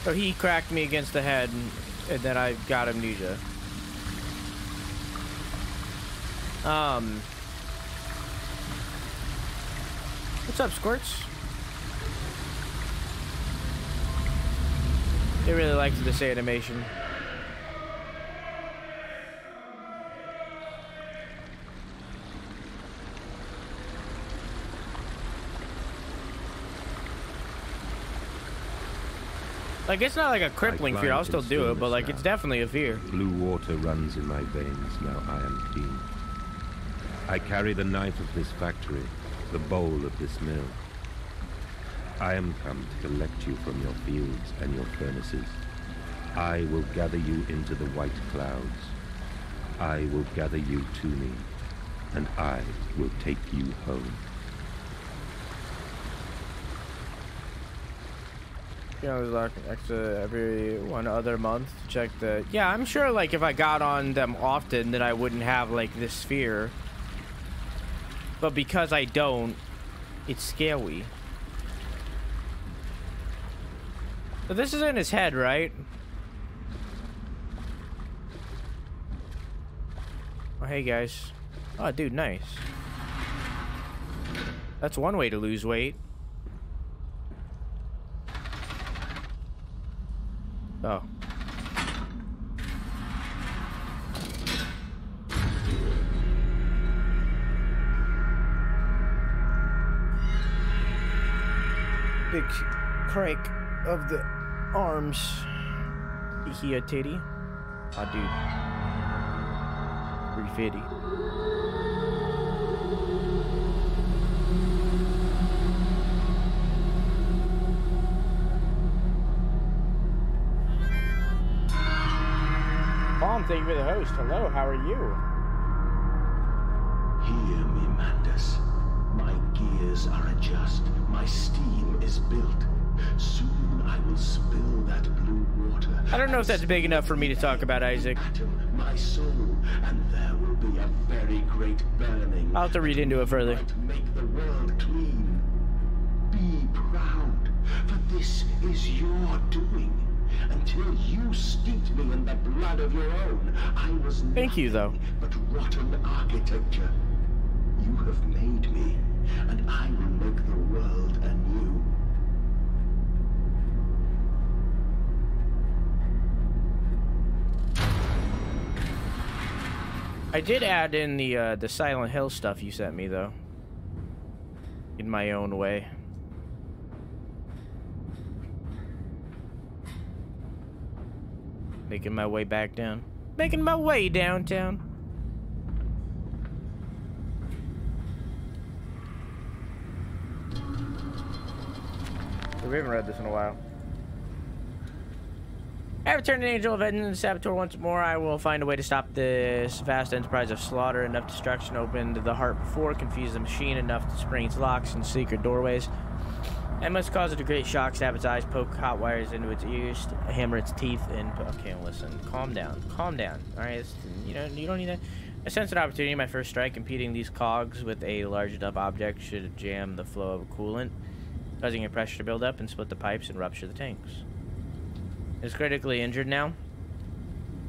So he cracked me against the head, and, and then I got amnesia. Um. What's up, Squirts? They really liked this animation. Like it's not like a crippling fear. I'll still do it, but like
now.
it's definitely a fear.
Blue water runs in my veins, now I am clean. I carry the knife of this factory, the bowl of this mill. I am come to collect you from your fields and your furnaces. I will gather you into the white clouds. I will gather you to me, and I will take you home.
You know, like extra every one other month. To check the. Yeah, I'm sure. Like if I got on them often, then I wouldn't have like this fear. But because I don't, it's scary. So this is in his head, right? Oh, hey guys. Oh, dude, nice. That's one way to lose weight. Oh. Big crank of the arms. Here, titty. Oh, dude. 350. Thank you for the host. Hello, how are you?
Hear me, Mandus. My gears are adjust. My steam is built. Soon I will spill that blue water.
I don't know if that's big enough for me to talk about, Isaac.
Atom, my soul, and there will be a very great burning.
I'll have to read into it further.
Make the world clean. Be proud, for this is your doing. Until you steeped me in the blood of your own, I was
Thank you, though.
but rotten architecture. You have made me, and I will make the world anew.
I did add in the uh, the Silent Hill stuff you sent me though. In my own way. Making my way back down. Making my way downtown. We haven't read this in a while. I have returned an angel of and saboteur once more. I will find a way to stop this vast enterprise of slaughter. Enough destruction opened the heart before, confuse the machine enough to spring its locks and secret doorways. I must cause it to create shock, stab its eyes, poke hot wires into its ears, hammer its teeth, and okay, listen, calm down, calm down. All right, it's, you know you don't need to. I sense an opportunity. My first strike, competing these cogs with a large enough object should jam the flow of coolant, causing a pressure to build up and split the pipes and rupture the tanks It's critically injured now.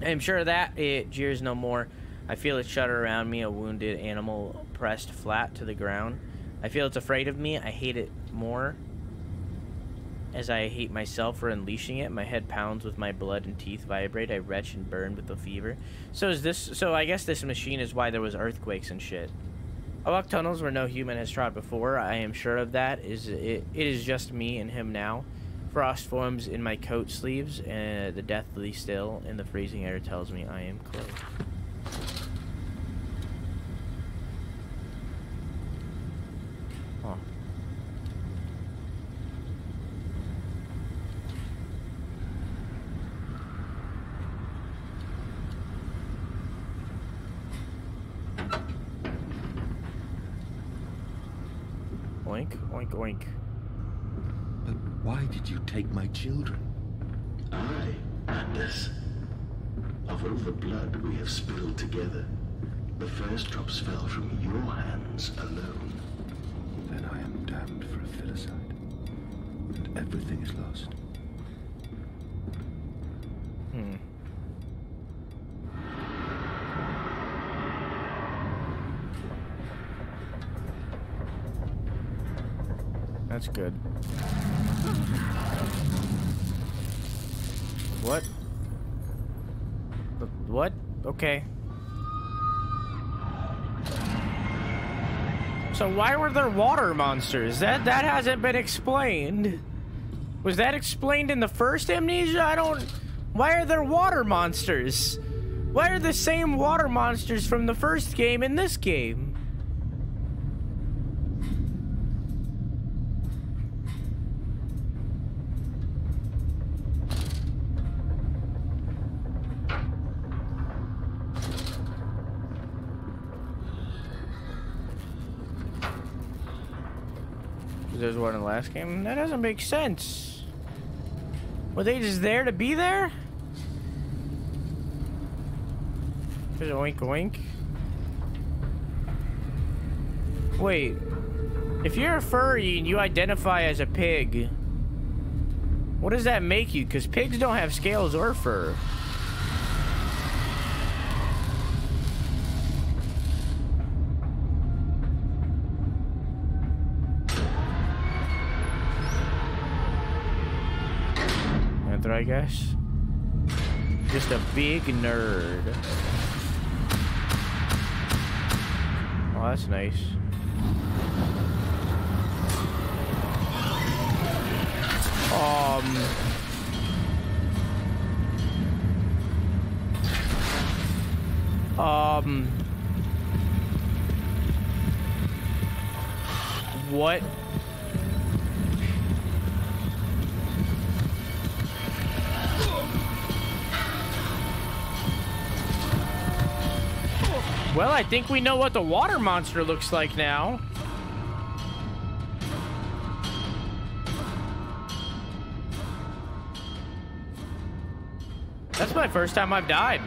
I'm sure of that it jeers no more. I feel it shudder around me, a wounded animal pressed flat to the ground. I feel it's afraid of me. I hate it more as I hate myself for unleashing it. My head pounds with my blood and teeth vibrate. I retch and burn with the fever. So is this so I guess this machine is why there was earthquakes and shit. I walk tunnels where no human has trod before. I am sure of that. Is it, it is just me and him now. Frost forms in my coat sleeves, and the deathly still in the freezing air tells me I am close. Huh. Oink, oink, oink.
But why did you take my children? I, Mandus. Of all the blood we have spilled together, the first drops fell from your hands alone.
Then I am damned for a filicide. And everything is lost.
Hmm. That's good. What? But What? Okay. So why were there water monsters? That that hasn't been explained. Was that explained in the first amnesia? I don't Why are there water monsters? Why are the same water monsters from the first game in this game? There's one in the last game. That doesn't make sense. Were they just there to be there? There's oink wink. Wait. If you're a furry and you identify as a pig, what does that make you? Because pigs don't have scales or fur. guess. Just a big nerd. Oh, that's nice. Um... Um... What Well, I think we know what the water monster looks like now. That's my first time I've died.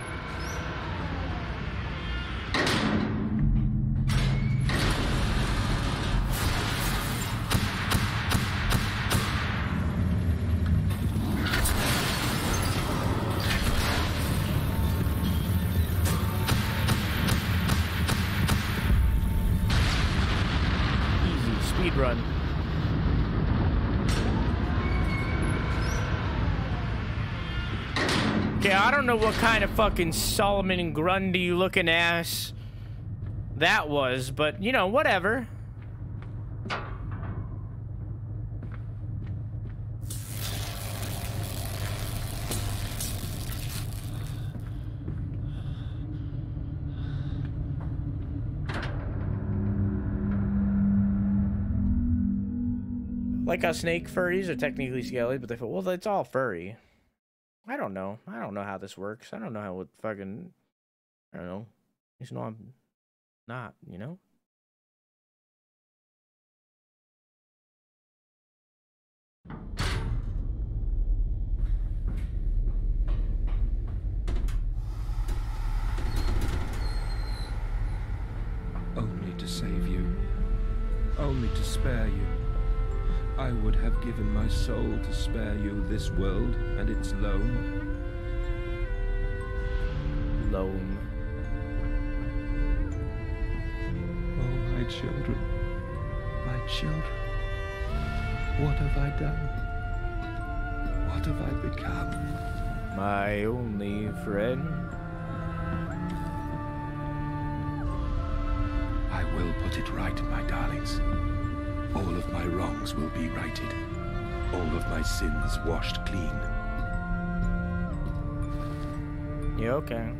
What kind of fucking Solomon and Grundy looking ass that was, but you know, whatever. Like how snake furries are technically scaly, but they feel, well, it's all furry. I don't know. I don't know how this works. I don't know how it fucking. I don't know. Just know I'm not, you know?
Only to save you. Only to spare you. I would have given my soul to spare you this world and its loam.
Loam.
Oh, my children. My children. What have I done? What have I become?
My only friend.
I will put it right, my darlings. All of my wrongs will be righted. All of my sins washed clean.
You okay.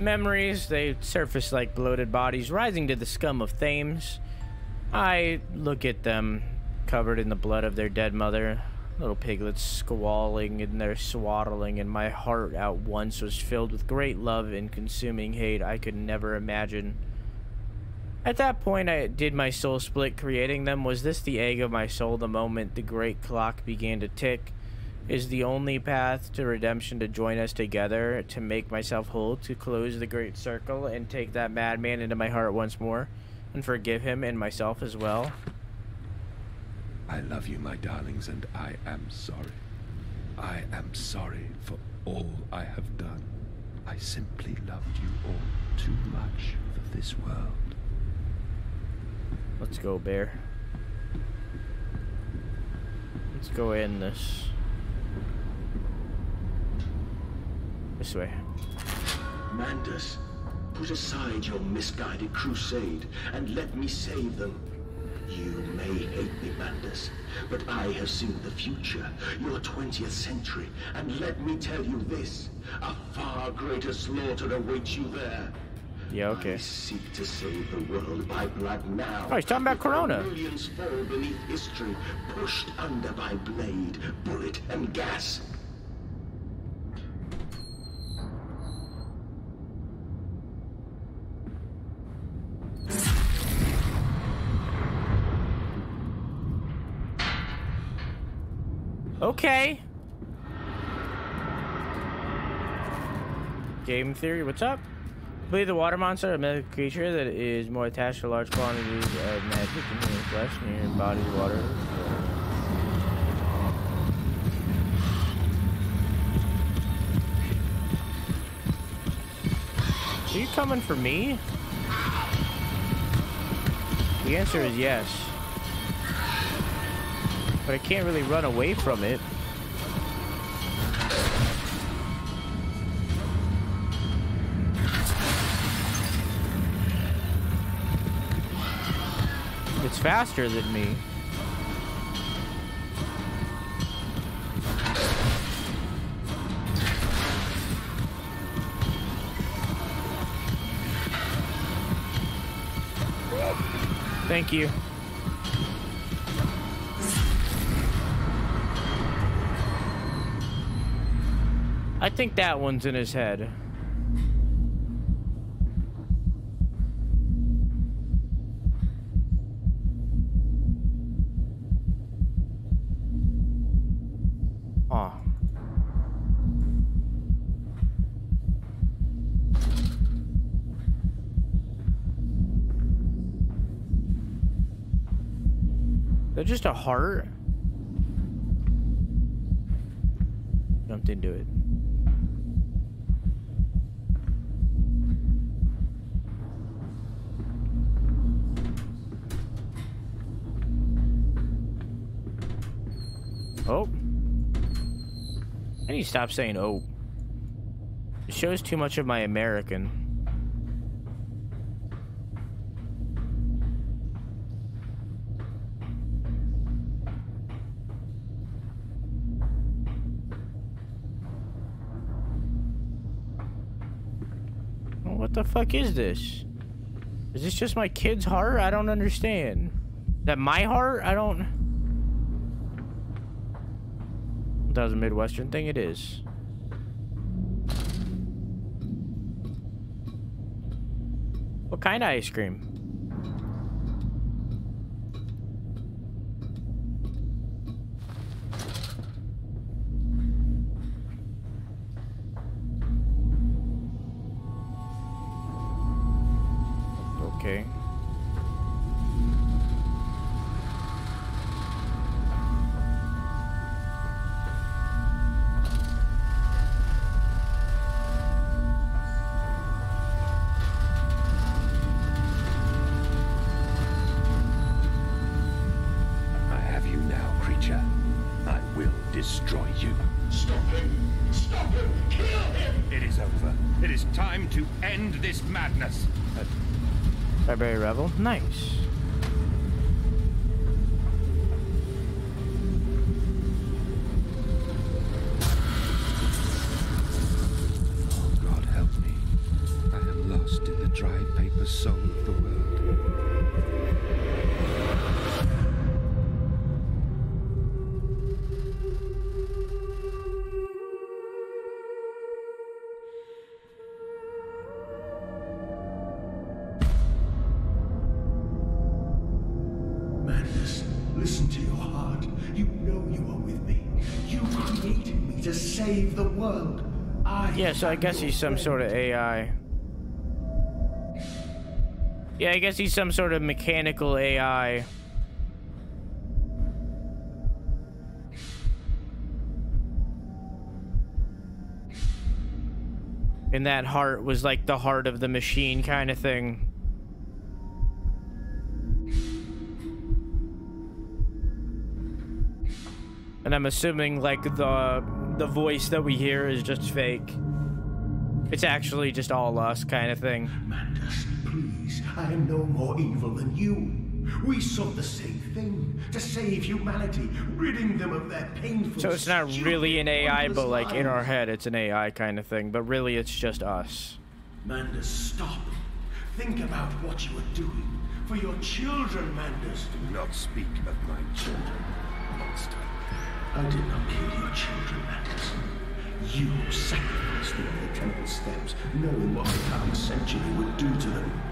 Memories, they surface like bloated bodies rising to the scum of Thames. I look at them, covered in the blood of their dead mother, little piglets squalling in their swaddling, and my heart at once was filled with great love and consuming hate I could never imagine. At that point, I did my soul split creating them. Was this the egg of my soul the moment the great clock began to tick? Is the only path to redemption to join us together, to make myself whole, to close the great circle, and take that madman into my heart once more, and forgive him and myself as well?
I love you, my darlings, and I am sorry. I am sorry for all I have done. I simply loved you all too much for this world.
Let's go, bear. Let's go in this. This way.
Mandus, put aside your misguided crusade and let me save them. You may hate me, Mandus, but I have seen the future, your 20th century, and let me tell you this, a far greater slaughter awaits you there.
Yeah, okay.
I seek to save the world by blood now.
Oh, he's talking about Corona.
Millions fall beneath history, pushed under by blade, bullet, and gas.
Okay. Game theory, what's up? Believe the water monster, a mythical creature that is more attached to large quantities of magic than human flesh near bodies of water. Are you coming for me? The answer is yes. But I can't really run away from it. faster than me. Thank you. I think that one's in his head. Heart? Jumped into it. Oh. I need to stop saying oh. It shows too much of my American. Fuck is this? Is this just my kid's heart? I don't understand. Is that my heart? I don't... That was a Midwestern thing? It is. What kind of ice cream?
Is time to end this madness.
Barbary Rebel? Nice. So I guess he's some sort of. AI. Yeah, I guess he's some sort of mechanical AI. And that heart was like the heart of the machine kind of thing. And I'm assuming like the the voice that we hear is just fake. It's actually just all us kind of thing.
Mandus, please, I am no more evil than you. We sought the same thing, to save humanity, ridding them of their painful
So it's not really an AI, but like in our head, it's an AI kind of thing. But really, it's just us.
Mandus, stop. Think about what you are doing. For your children, Mandus.
Do not speak of my children, monster.
I did not kill your children, Mandus. You sacrificed them on the temple steps, knowing what the coming century would do to them.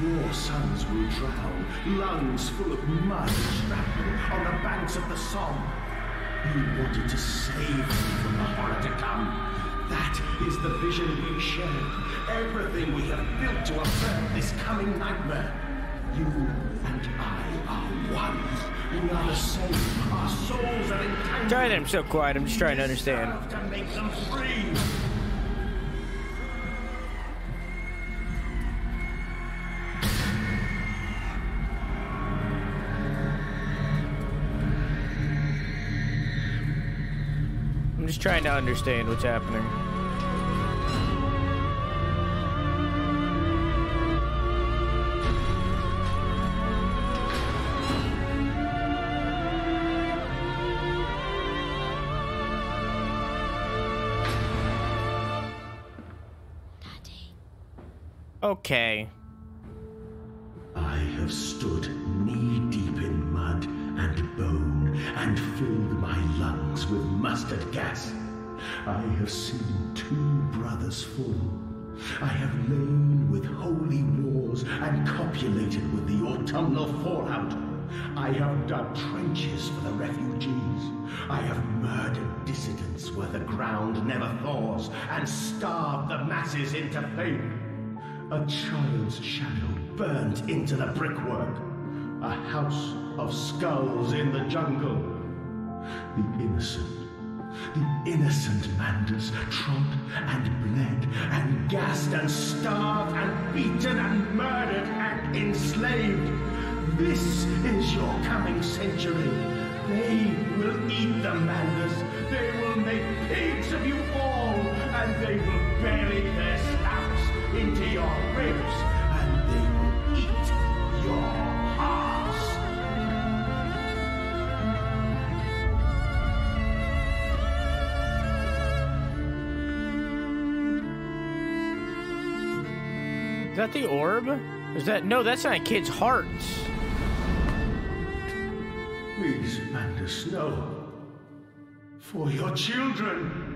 Your sons will drown, lungs full of mud and shrapnel on the banks of the Somme. You wanted to save them from the horror to come. That is the vision we shared. Everything we have built to avert this coming nightmare. You and I are one.
Sorry that I'm so quiet. I'm just trying to understand. I'm just trying to understand what's happening. Okay.
I have stood knee deep in mud and bone and filled my lungs with mustard gas. I have seen two brothers fall. I have lain with holy wars and copulated with the autumnal fallout. I have dug trenches for the refugees. I have murdered dissidents where the ground never thaws and starved the masses into faith. A child's shadow burnt into the brickwork. A house of skulls in the jungle. The innocent, the innocent Manders trumped and bled and gassed and starved and beaten and murdered and enslaved. This is your coming century. They will eat the Manders. They will make pigs of you all, and they will bury snouts into your ribs, and they will eat your hearts.
Is that the orb? Is that no? That's not kids' hearts.
Please, Mandus, no. For your children.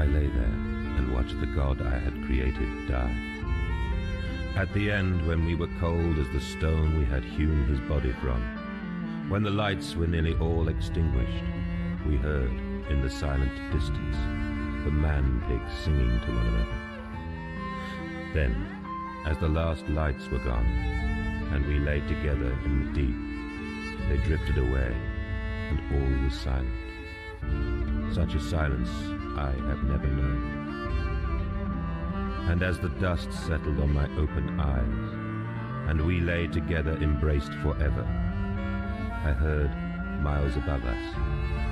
I lay there and watched the god I had created die. At the end, when we were cold as the stone we had hewn his body from, when the lights were nearly all extinguished, we heard, in the silent distance, the man-pigs singing to one another. Then, as the last lights were gone, and we lay together in the deep, they drifted away, and all was silent. Such a silence I have never known. And as the dust settled on my open eyes, and we lay together embraced forever, I heard, miles above us,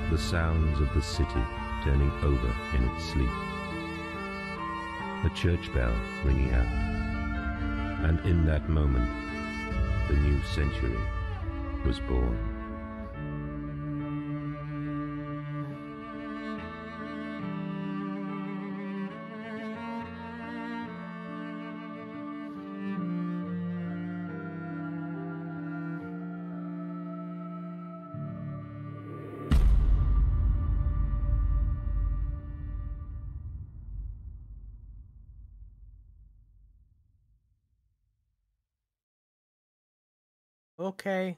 the sounds of the city turning over in its sleep. A church bell ringing out. And in that moment, the new century was born.
Okay.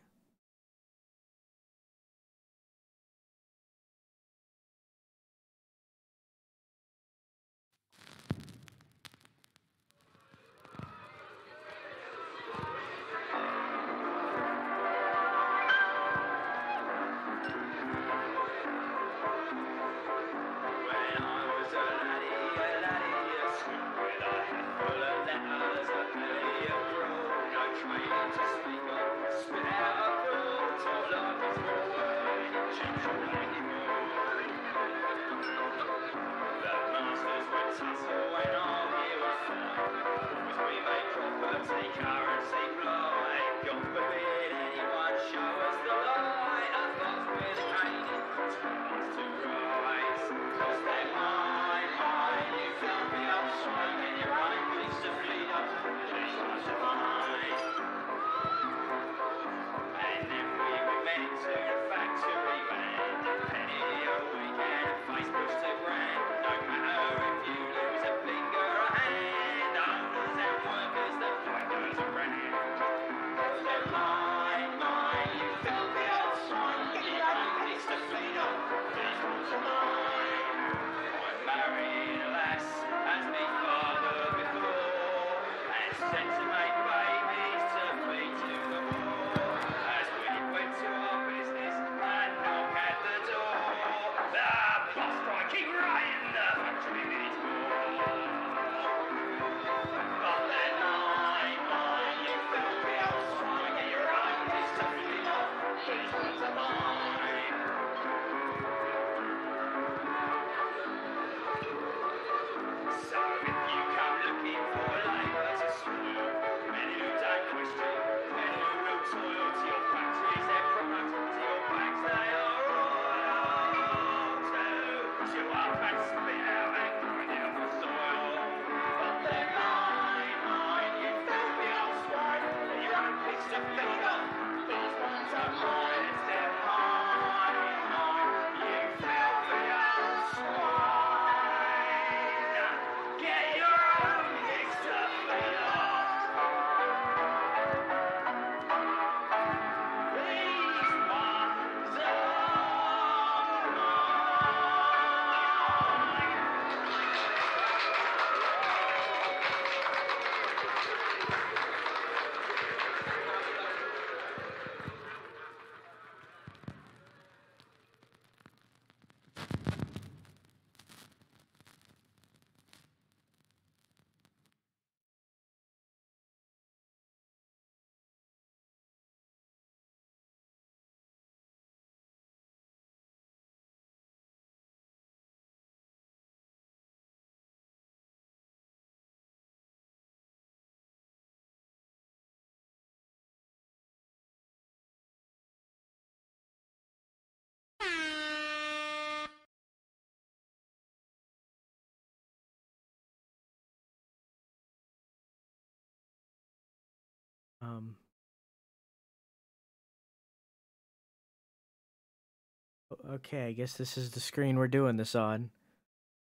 Okay, I guess this is the screen we're doing this on.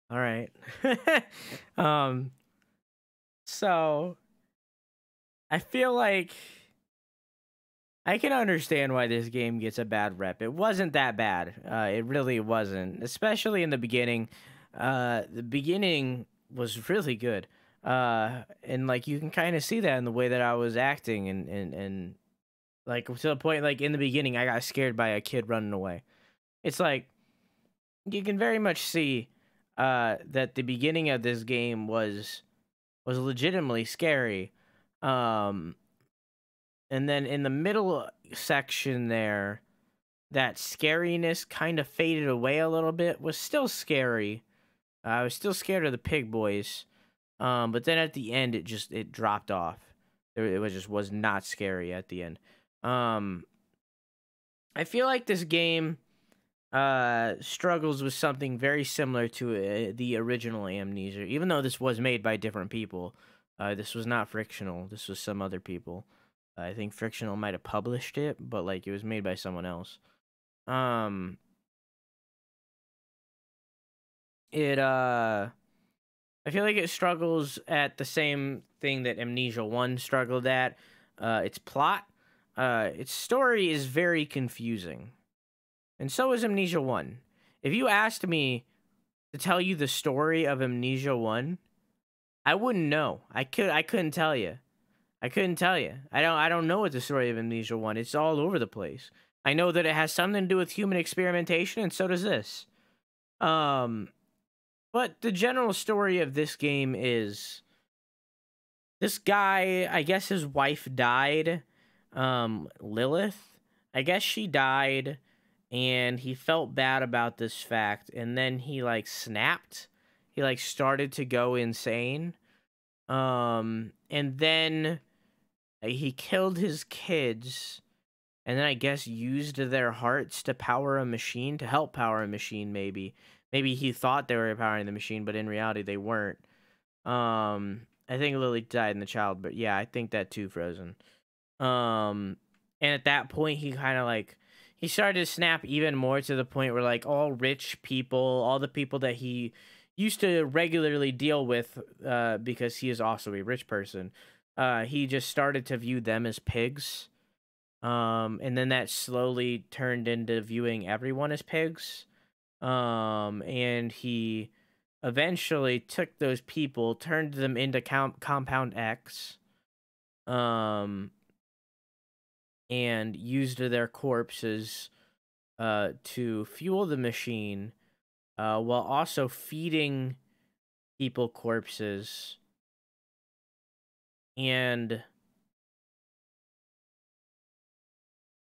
All right. <laughs> um. So, I feel like I can understand why this game gets a bad rep. It wasn't that bad. Uh, it really wasn't, especially in the beginning. Uh, the beginning was really good. Uh, and like you can kind of see that in the way that I was acting, and and and like to the point, like in the beginning, I got scared by a kid running away. It's like you can very much see uh that the beginning of this game was was legitimately scary. Um, and then in the middle section there, that scariness kind of faded away a little bit. Was still scary. I was still scared of the pig boys. Um, but then at the end, it just it dropped off. It, it was just was not scary at the end. Um, I feel like this game uh struggles with something very similar to uh, the original Amnesia. Even though this was made by different people, uh, this was not Frictional. This was some other people. I think Frictional might have published it, but like it was made by someone else. Um, it uh I feel like it struggles at the same thing that Amnesia 1 struggled at. Uh, its plot, uh, its story is very confusing. And so is Amnesia 1. If you asked me to tell you the story of Amnesia 1, I wouldn't know. I could I couldn't tell you. I couldn't tell you. I don't I don't know what the story of Amnesia 1. It's all over the place. I know that it has something to do with human experimentation and so does this. Um but the general story of this game is this guy, I guess his wife died, um, Lilith. I guess she died and he felt bad about this fact and then he like snapped. He like started to go insane. Um and then he killed his kids and then I guess used their hearts to power a machine to help power a machine maybe maybe he thought they were powering the machine, but in reality they weren't. Um, I think Lily died in the child, but yeah, I think that too, Frozen. Um, and at that point, he kind of like he started to snap even more to the point where like all rich people, all the people that he used to regularly deal with, uh, because he is also a rich person, uh, he just started to view them as pigs. Um, and then that slowly turned into viewing everyone as pigs um and he eventually took those people turned them into com- compound x um, and used their corpses uh, to fuel the machine uh, while also feeding people corpses and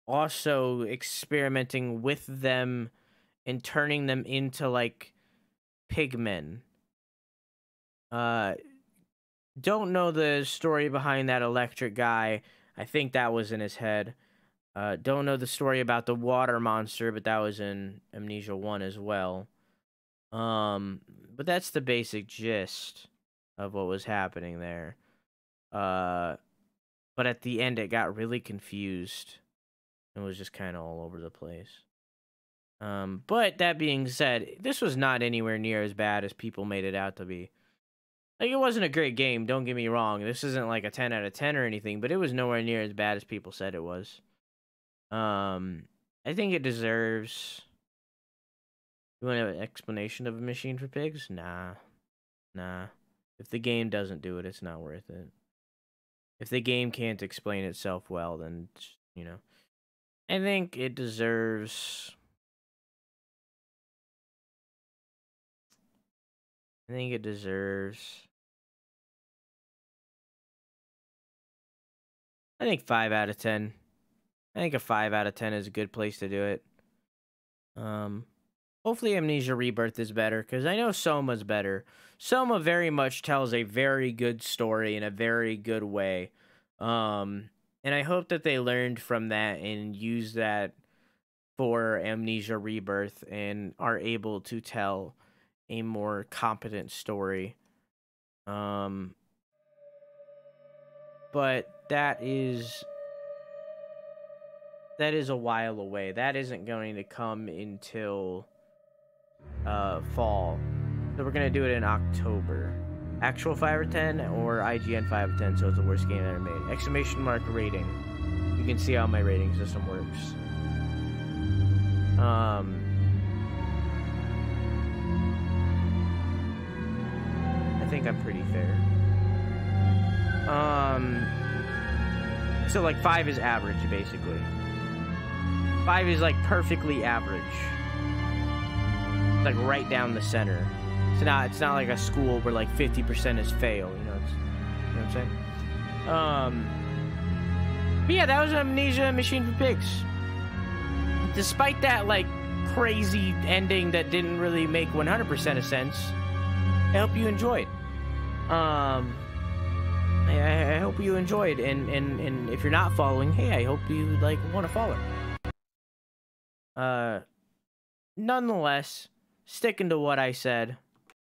also experimenting with them and turning them into like pigmen. Uh don't know the story behind that electric guy. I think that was in his head. Uh don't know the story about the water monster, but that was in Amnesia 1 as well. Um but that's the basic gist of what was happening there. Uh but at the end it got really confused and was just kind of all over the place. Um, but that being said, this was not anywhere near as bad as people made it out to be. Like it wasn't a great game, don't get me wrong. This isn't like a 10 out of 10 or anything, but it was nowhere near as bad as people said it was. Um, I think it deserves You want an explanation of a machine for pigs? Nah. Nah. If the game doesn't do it, it's not worth it. If the game can't explain itself well, then you know. I think it deserves I think it deserves. I think 5 out of 10. I think a 5 out of 10 is a good place to do it. Um hopefully Amnesia Rebirth is better cuz I know Soma's better. Soma very much tells a very good story in a very good way. Um and I hope that they learned from that and use that for Amnesia Rebirth and are able to tell a more competent story. Um, but that is that is a while away. That isn't going to come until uh, fall. So we're gonna do it in October. Actual five or ten or IGN five or ten. So it's the worst game I ever made. Exclamation mark rating. You can see how my rating system works. Um. I think I'm pretty fair. Um, so like five is average, basically. Five is like perfectly average. It's like right down the center. It's not. It's not like a school where like fifty percent is fail. You know. It's, you know what I'm saying? Um. But yeah, that was Amnesia Machine for Pigs. Despite that, like crazy ending that didn't really make 100% of sense, I hope you enjoyed. Um, I, I hope you enjoyed, and, and and if you're not following, hey, I hope you like want to follow. Uh, nonetheless, sticking to what I said,